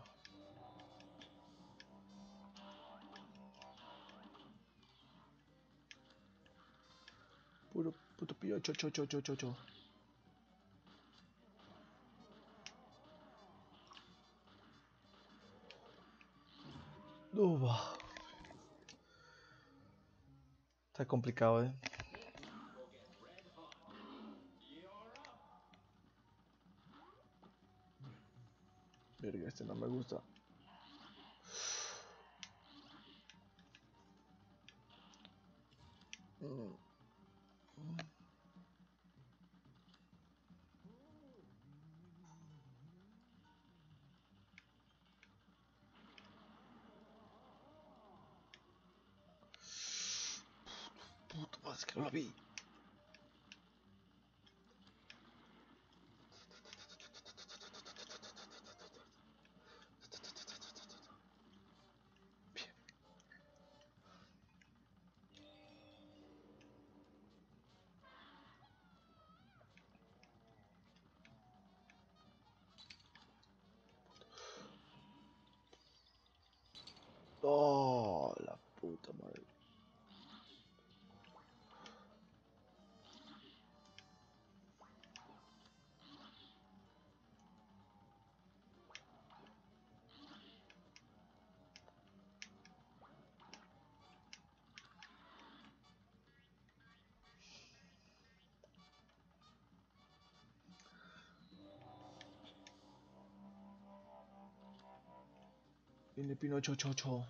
Puro puto pillo, cho, cho, cho, cho, cho. Está complicado, eh. Verga, este no me gusta. Mm. Madre, es que no la vi. Viene Pinocho Chocho.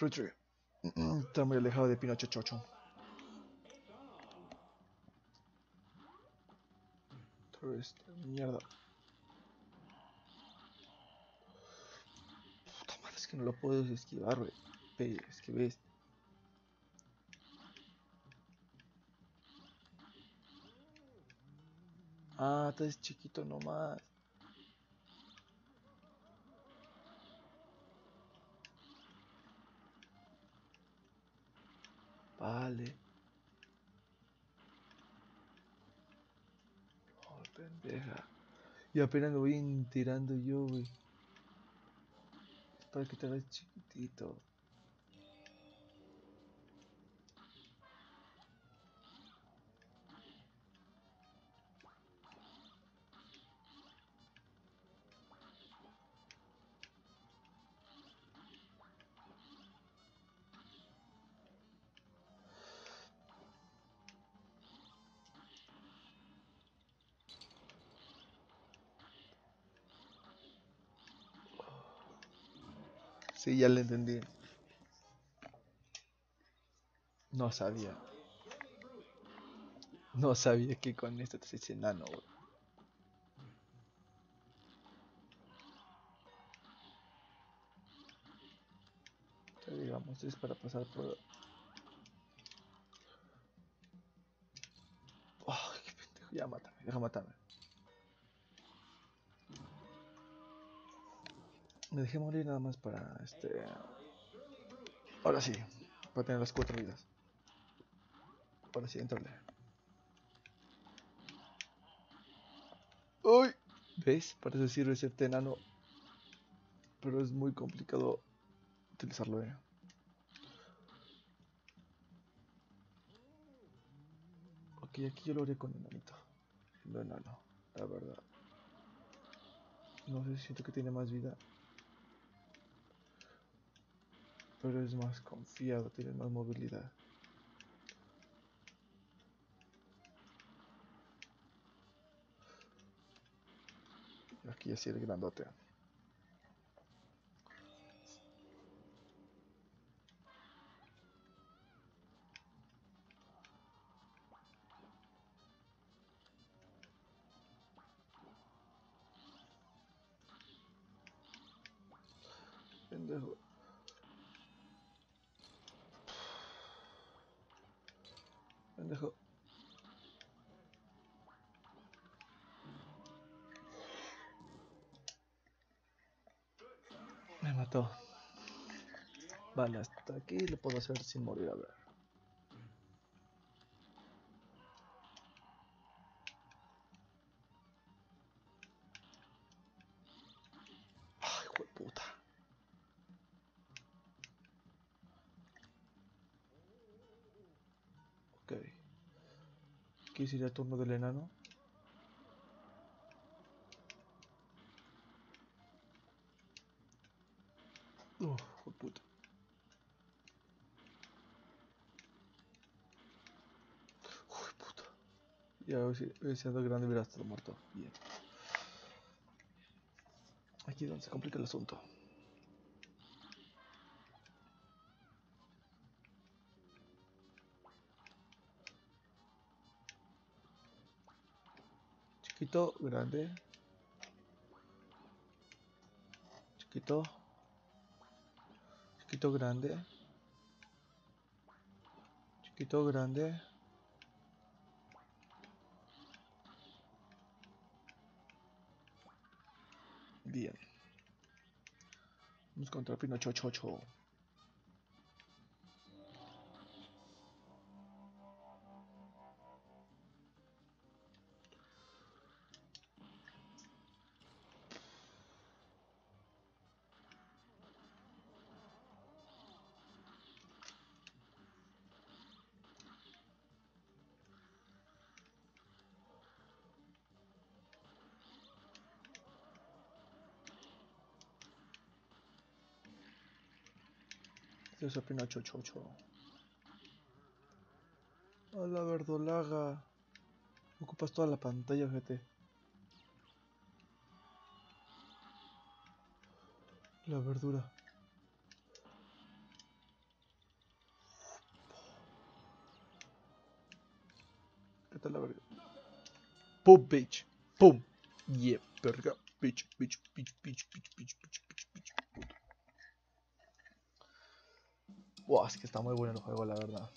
Retry. Está muy alejado de Pinocho Chocho. Esto, mierda. Puta madre, es que no lo puedo esquivar. Ve, Es que ves. Ah, estás chiquito nomás. Vale. Oh, pendeja. Y apenas me voy enterando yo, güey. Para que te hagas chiquitito. Sí, ya le entendí. No sabía. No sabía que con esto te hice enano, güey. Digamos, es para pasar por... Oh, qué pendejo. Ya mátame, deja matarme. Me dejé morir nada más para este. Ahora sí, para tener las cuatro vidas. Ahora sí, entrale. ¡Uy! ¿Ves? Para eso sirve ser enano. Pero es muy complicado utilizarlo, eh. Ok, aquí yo lo haré con enanito. No enano, la verdad. No sé, siento que tiene más vida. pero es más confiado, tiene más movilidad. Aquí así el grandote. Hasta aquí lo puedo hacer sin morir, a ver. Ay, hijo de puta. Ok. Aquí sería turno del enano. Uf, hijo de puta. Uy, puta. Hubiese sido grande hubiera estado muerto. Bien. Aquí es donde se complica el asunto. Chiquito, grande. Chiquito. Chiquito, grande. Chiquito, grande. Bien. Vamos contra Pinocho Chocho. Dios a Pinocho Chocho. A la verdolaga. Ocupas toda la pantalla, GT. La verdura. ¿Qué tal la verga? Pum, bitch. Pum. Yeah, verga. Bitch, bitch, bitch, bitch, bitch, bitch, bitch, bitch, bitch. puto. Buah, es que está muy bueno el juego, la verdad.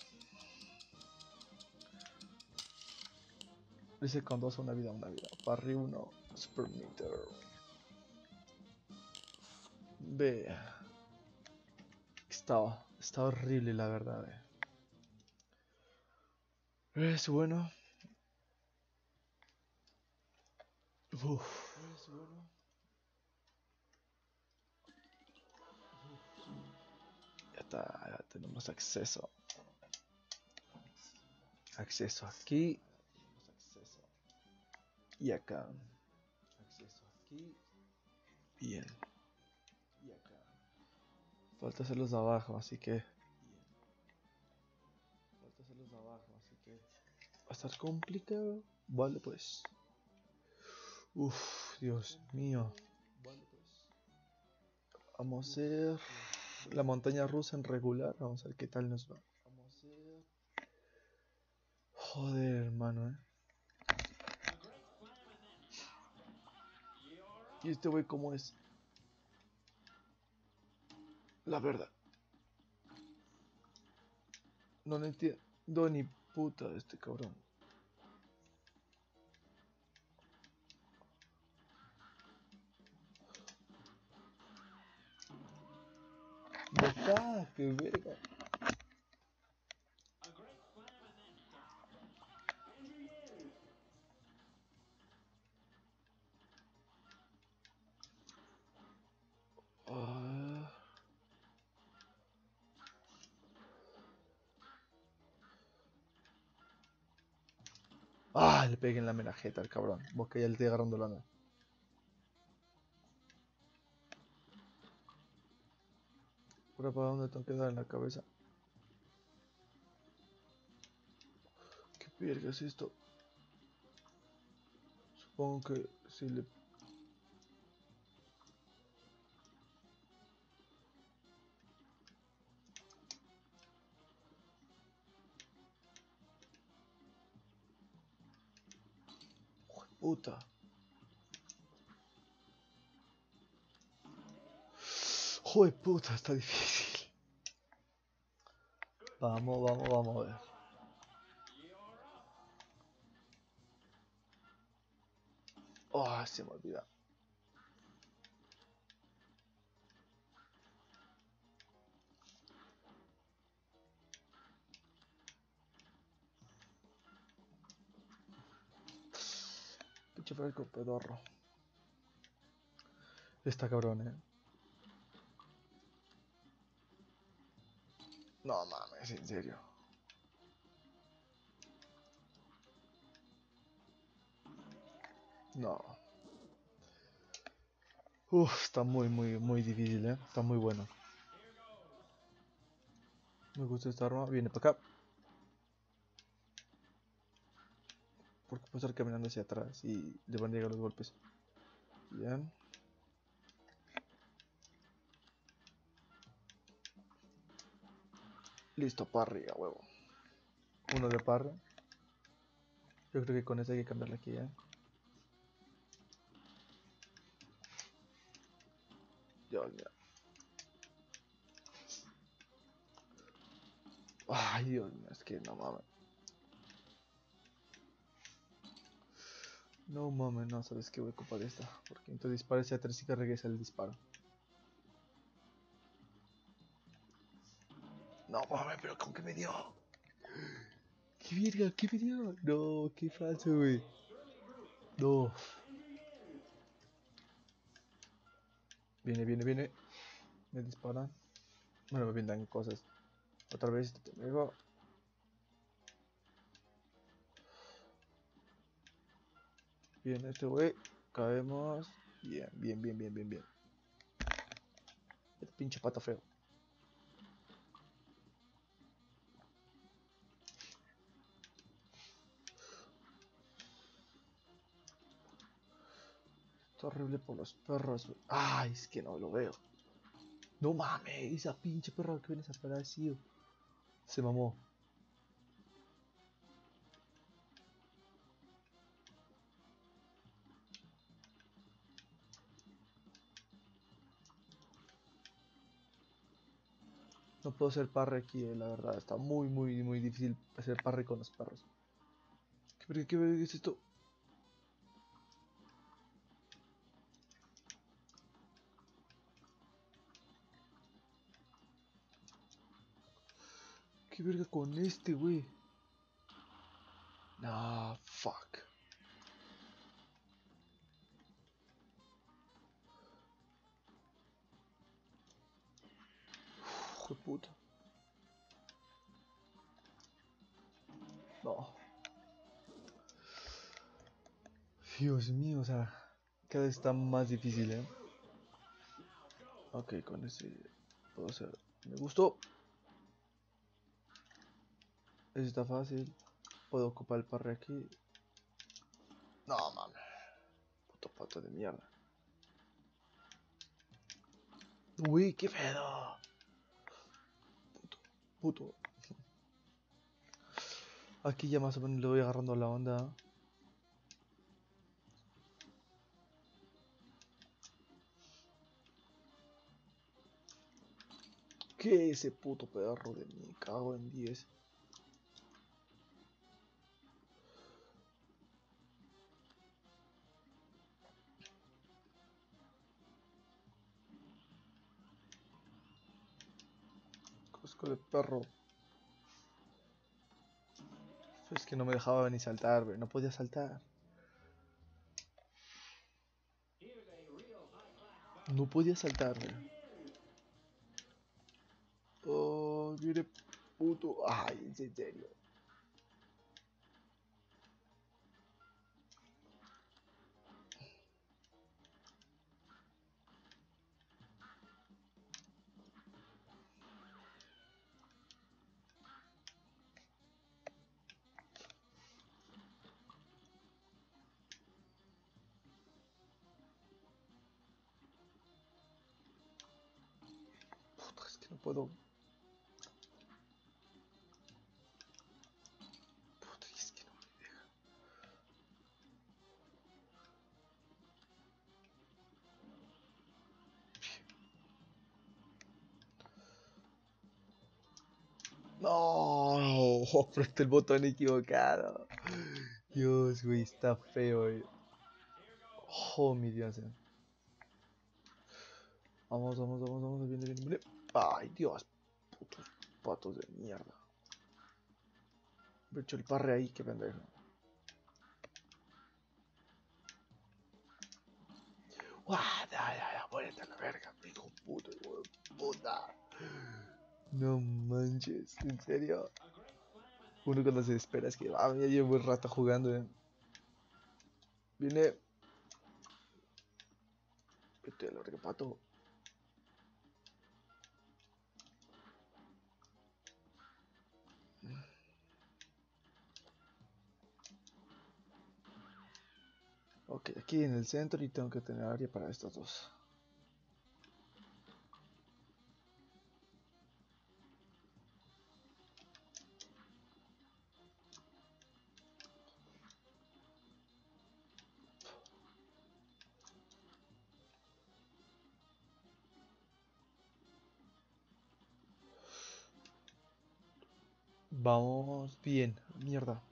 Dice con dos una vida, una vida. Parry uno, Super Meter. Ve. Estaba, está horrible la verdad. eh. Es bueno. Uf. Es bueno. Ya está, tenemos acceso. Acceso aquí. Y acá. Acceso aquí. Bien. Y acá. Falta hacerlos de abajo, así que. Falta hacerlos de abajo, así que. Va a estar complicado. Vale, pues. Uf, Dios mío. Vale, pues. Vamos a hacer la montaña rusa en regular. Vamos a ver qué tal nos va. A. Joder, hermano, eh. ¿Y este güey cómo es? La verdad. No le entiendo ni puta de este cabrón. Botá, que verga. Ah. Ah, le pegué en la menajeta al cabrón. Vos que ya le estoy agarrando. grabado donde tengo que dar en la cabeza. ¿Qué pierga es esto? Supongo que si le... Puta. Joder, puta, está difícil. Vamos, vamos, vamos a ver. Oh, se me olvida. Pinche fresco pedorro. Está cabrón, eh. No mames, en serio. No. Uf, está muy, muy, muy difícil, eh. Está muy bueno. Me gusta esta arma. Viene para acá. Porque puedo estar caminando hacia atrás y le van a llegar los golpes. Bien. Listo, parry, a huevo. Uno de parry. Yo creo que con este hay que cambiarle aquí, ¿eh? Dios mío. Ay, Dios mío, es que no mames. No mames, no, sabes que voy a ocupar esta. Porque entonces dispara hacia atrás y que regresa el disparo. No mames, pero ¿cómo que me dio? ¿Qué verga? ¿Qué me dio? No, qué falso, güey. No. Viene, viene, viene. Me disparan. Bueno, me pintan cosas. Otra vez, te pego. Bien, este güey. Caemos. Bien, bien, bien, bien, bien, bien. Este pinche pato feo. Está horrible por los perros. Ay, es que no lo veo. No mames, esa pinche perra que viene desaparecido. Se mamó. No puedo hacer parry aquí, eh, la verdad. Está muy, muy, muy difícil hacer parry con los perros. ¿Qué qué verga es esto? Verga con este, güey? Nah, fuck. De puta. No. Dios mío, o sea, cada vez está más difícil, ¿eh? Ok, con ese puedo hacer. Me gustó. Eso está fácil. Puedo ocupar el parry aquí. No, mames. Puto pato de mierda. Uy, qué pedo. Puto, puto. Aquí ya más o menos le voy agarrando la onda. ¿Qué ese puto perro de mi cago en 10? Cosco de perro. Es que no me dejaba ni saltar. No podía saltar. No podía saltar. Oh, mire, puto. Ay, en serio. Apreté el botón equivocado. Dios, güey, está feo, güey. Oh, mi Dios. Vamos, vamos, vamos, vamos, viene, viene, viene. Ay, Dios, putos patos de mierda. Me he hecho el parre ahí, qué pendejo. ¡Guau! Ya, ya, ya, muérete a la verga, hijo puto, hijo de puta. No manches, en serio. Uno cuando se espera es que, ah, ya llevo un rato jugando, eh. Viene. Vete a la verga, pato. Ok, aquí en el centro y tengo que tener área para estos dos. Vamos bien, mierda.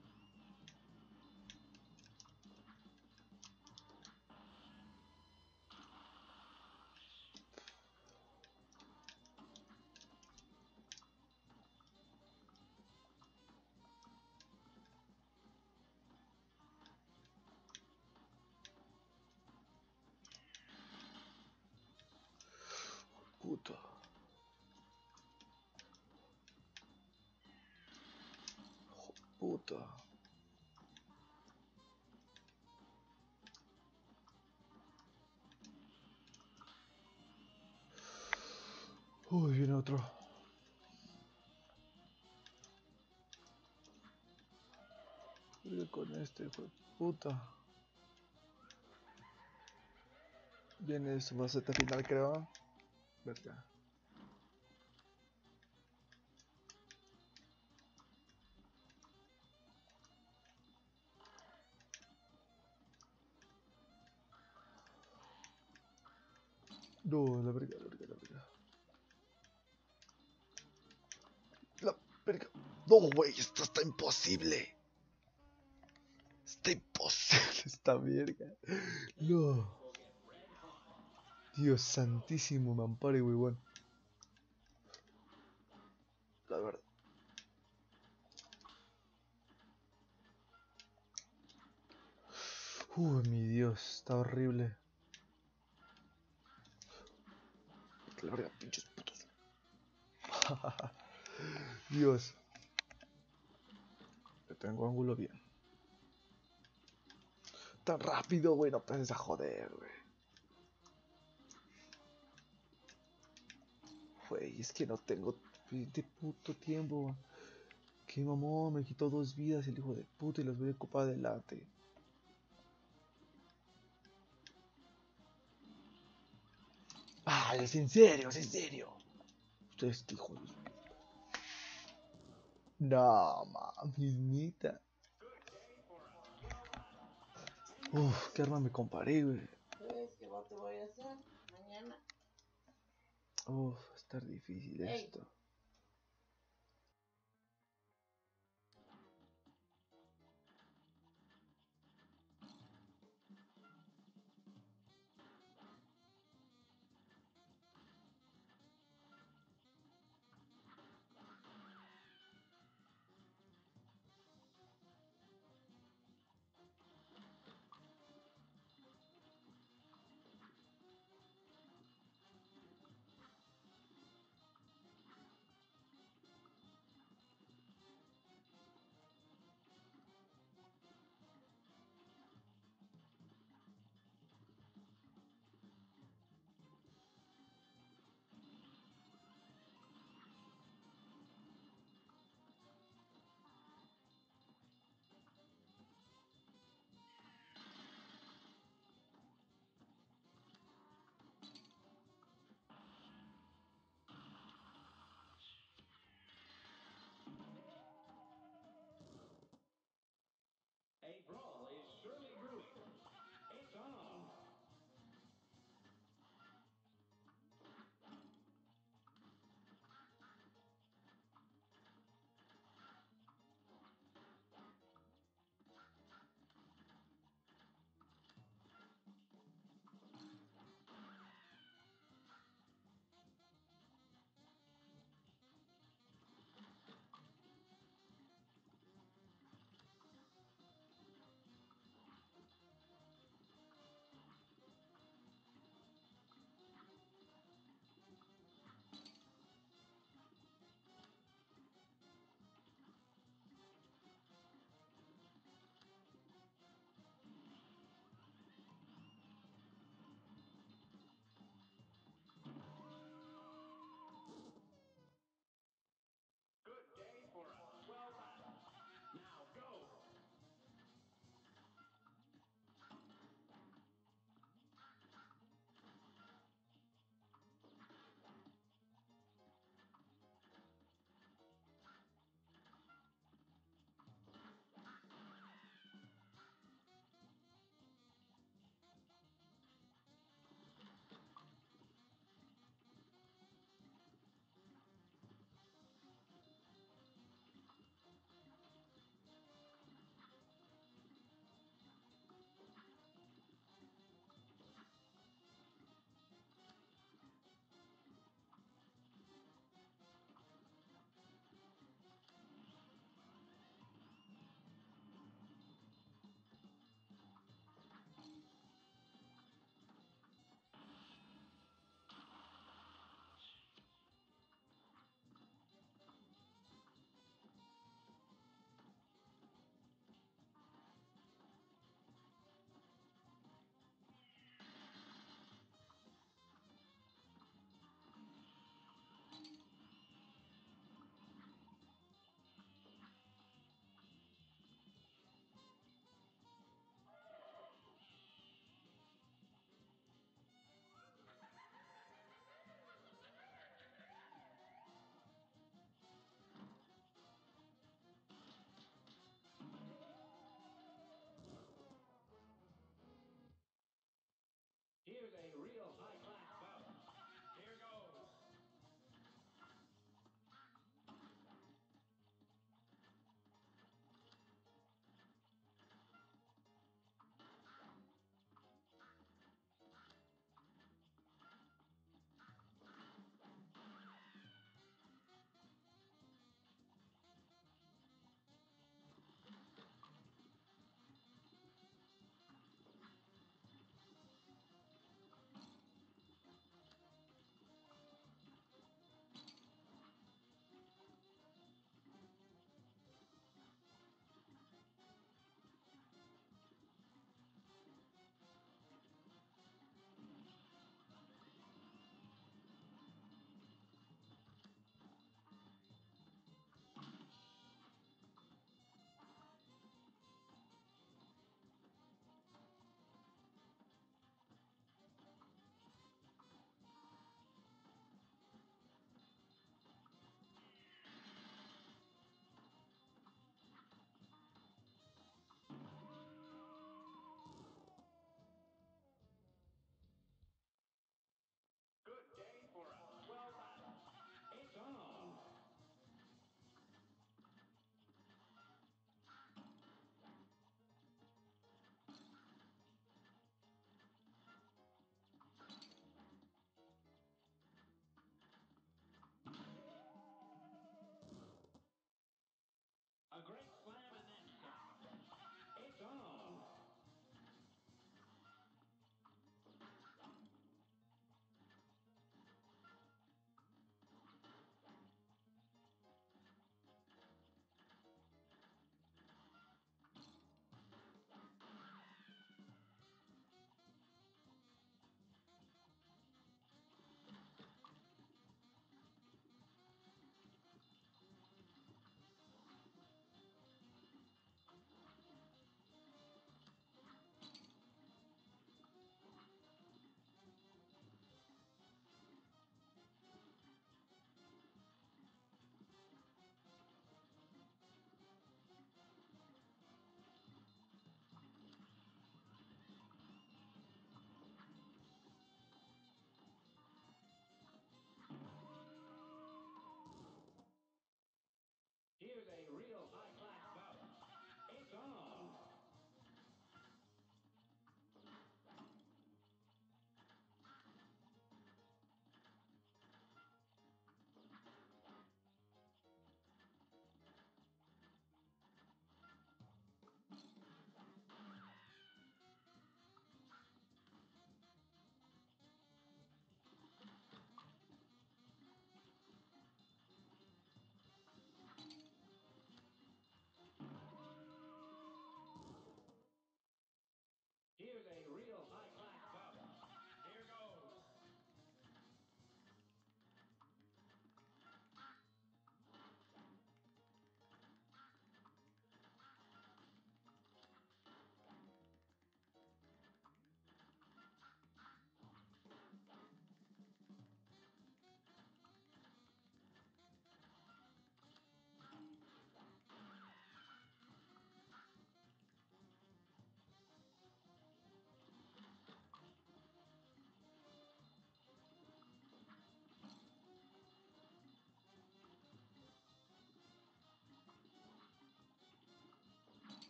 Este hijo de puta. Viene su faceta final, creo. Verga. No, la verga, la verga, la verga. La verga. No, güey, esto está imposible. Está imposible esta verga. No. Dios santísimo, me ampare, huevón. La verdad. Uy, mi Dios, está horrible. Que la verga, pinches putos. Dios. Le tengo ángulo bien. Tan rápido, güey, no empieces a joder, güey. Güey, es que no tengo de puto tiempo. Que mamón, me quitó dos vidas el hijo de puta y los voy a ocupar de late. Ah, es en serio, es en serio. Ustedes hijos No, mames, neta. Uf, qué arma me comparé, güey. ¿Sabes qué te voy a hacer mañana? Uf, va a estar difícil Ey. esto.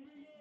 Hallelujah.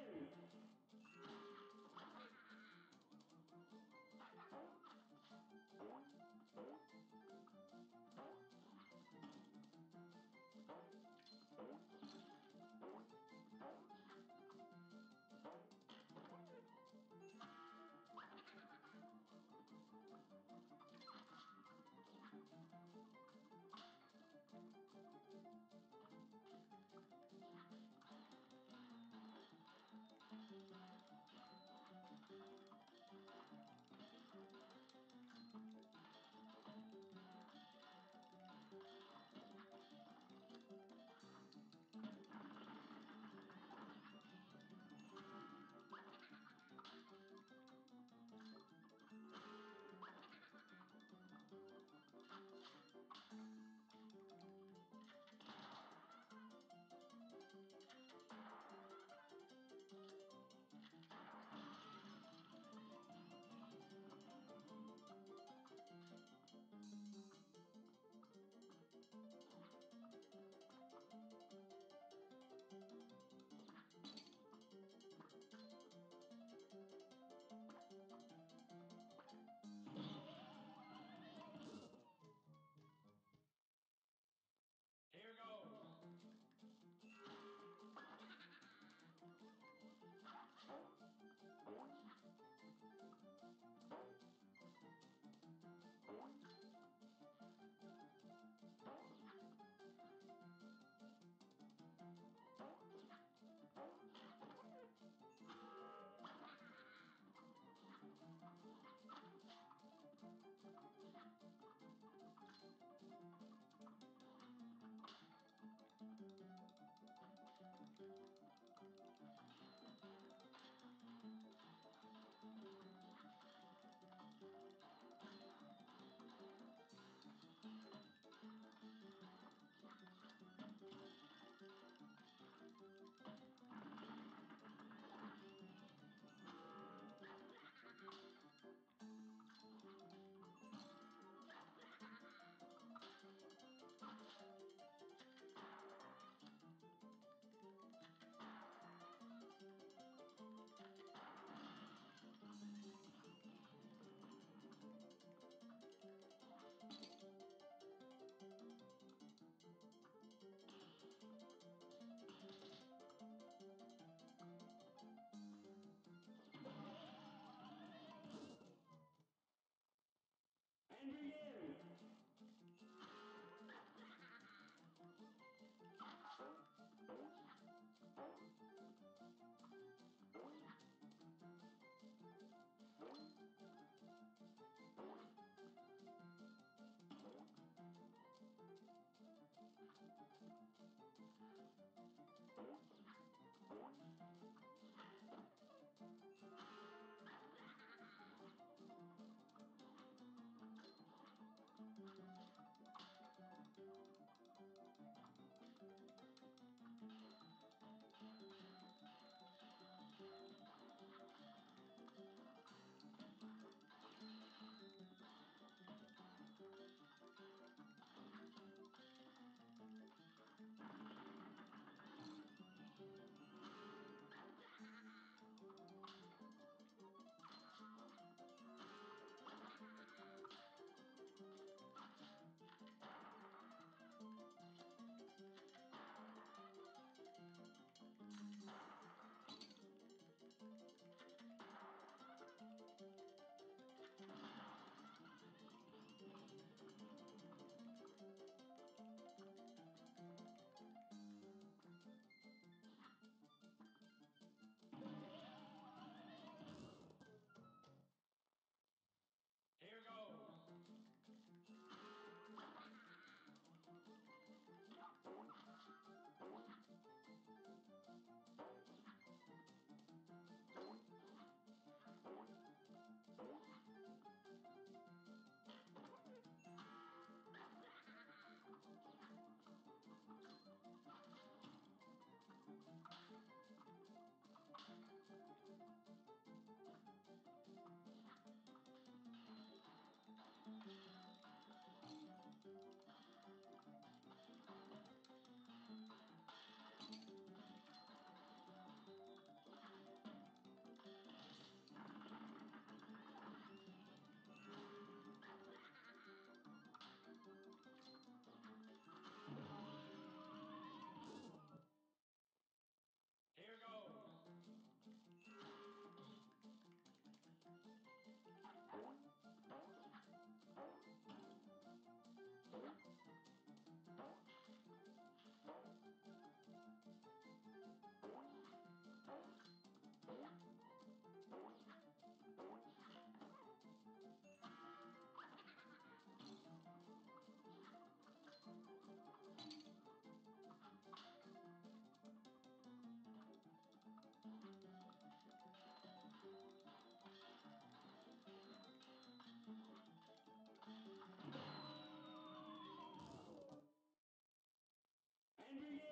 NBA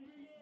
Hallelujah.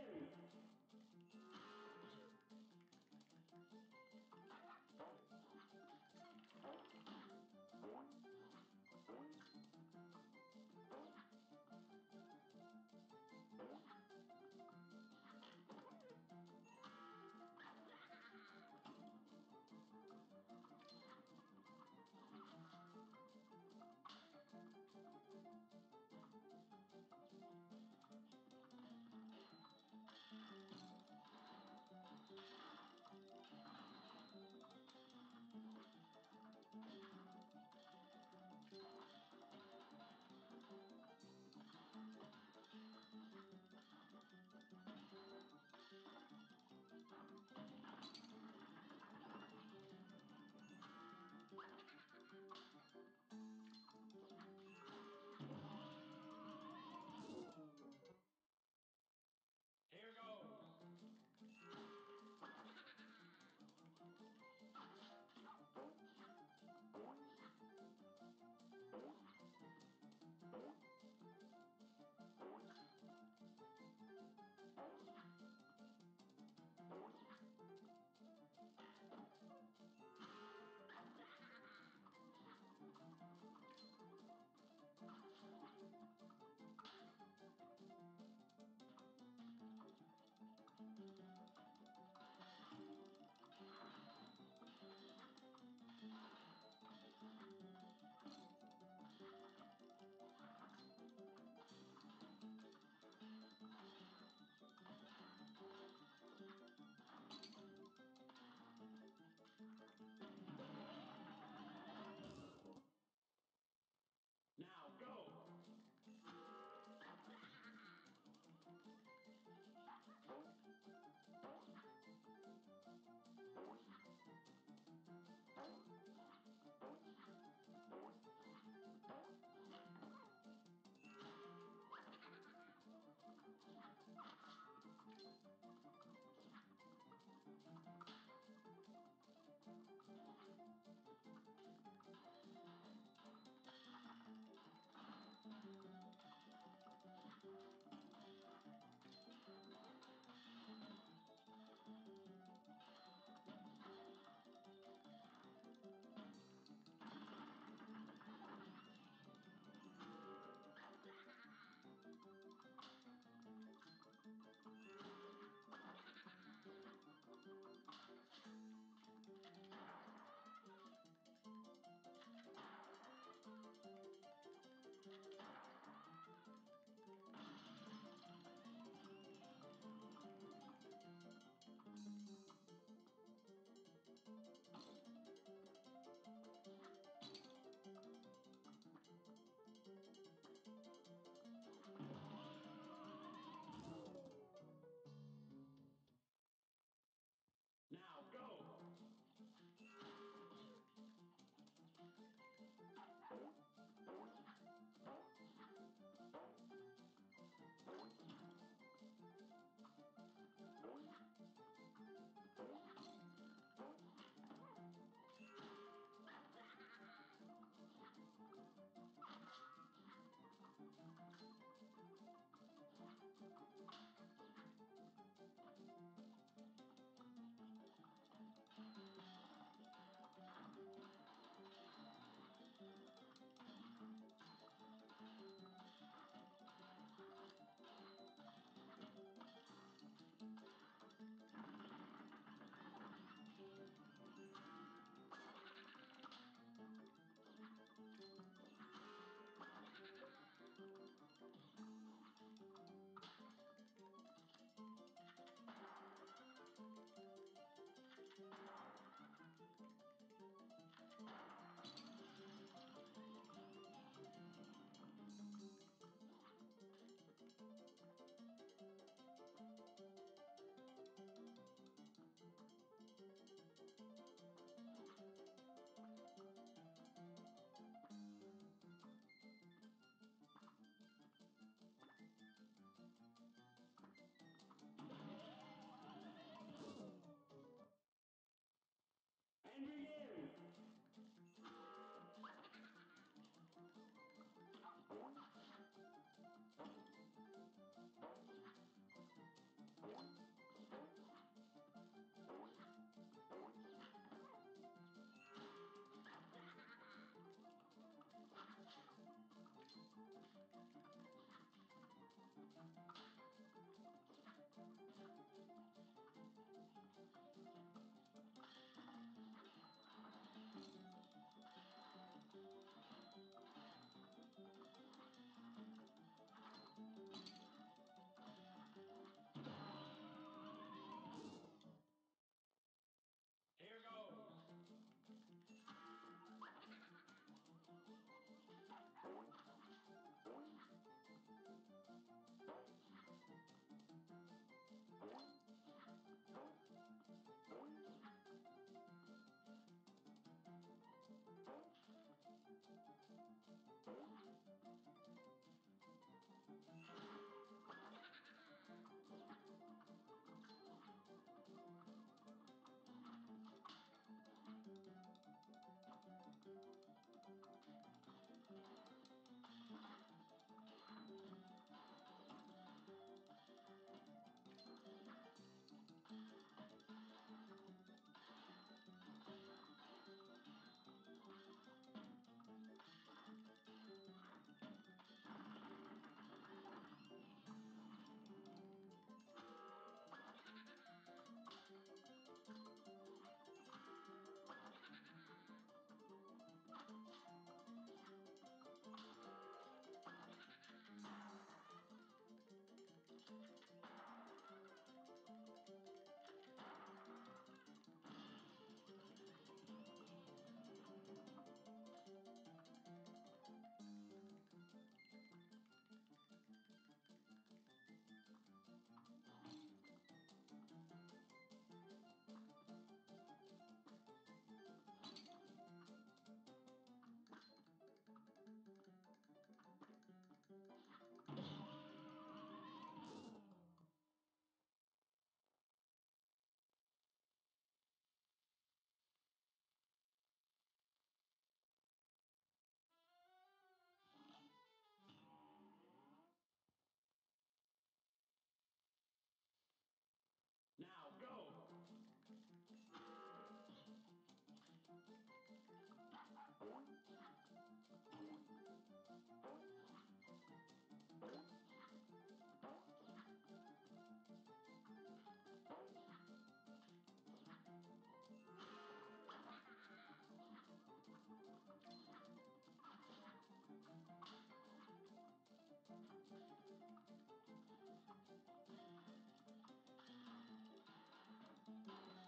deep.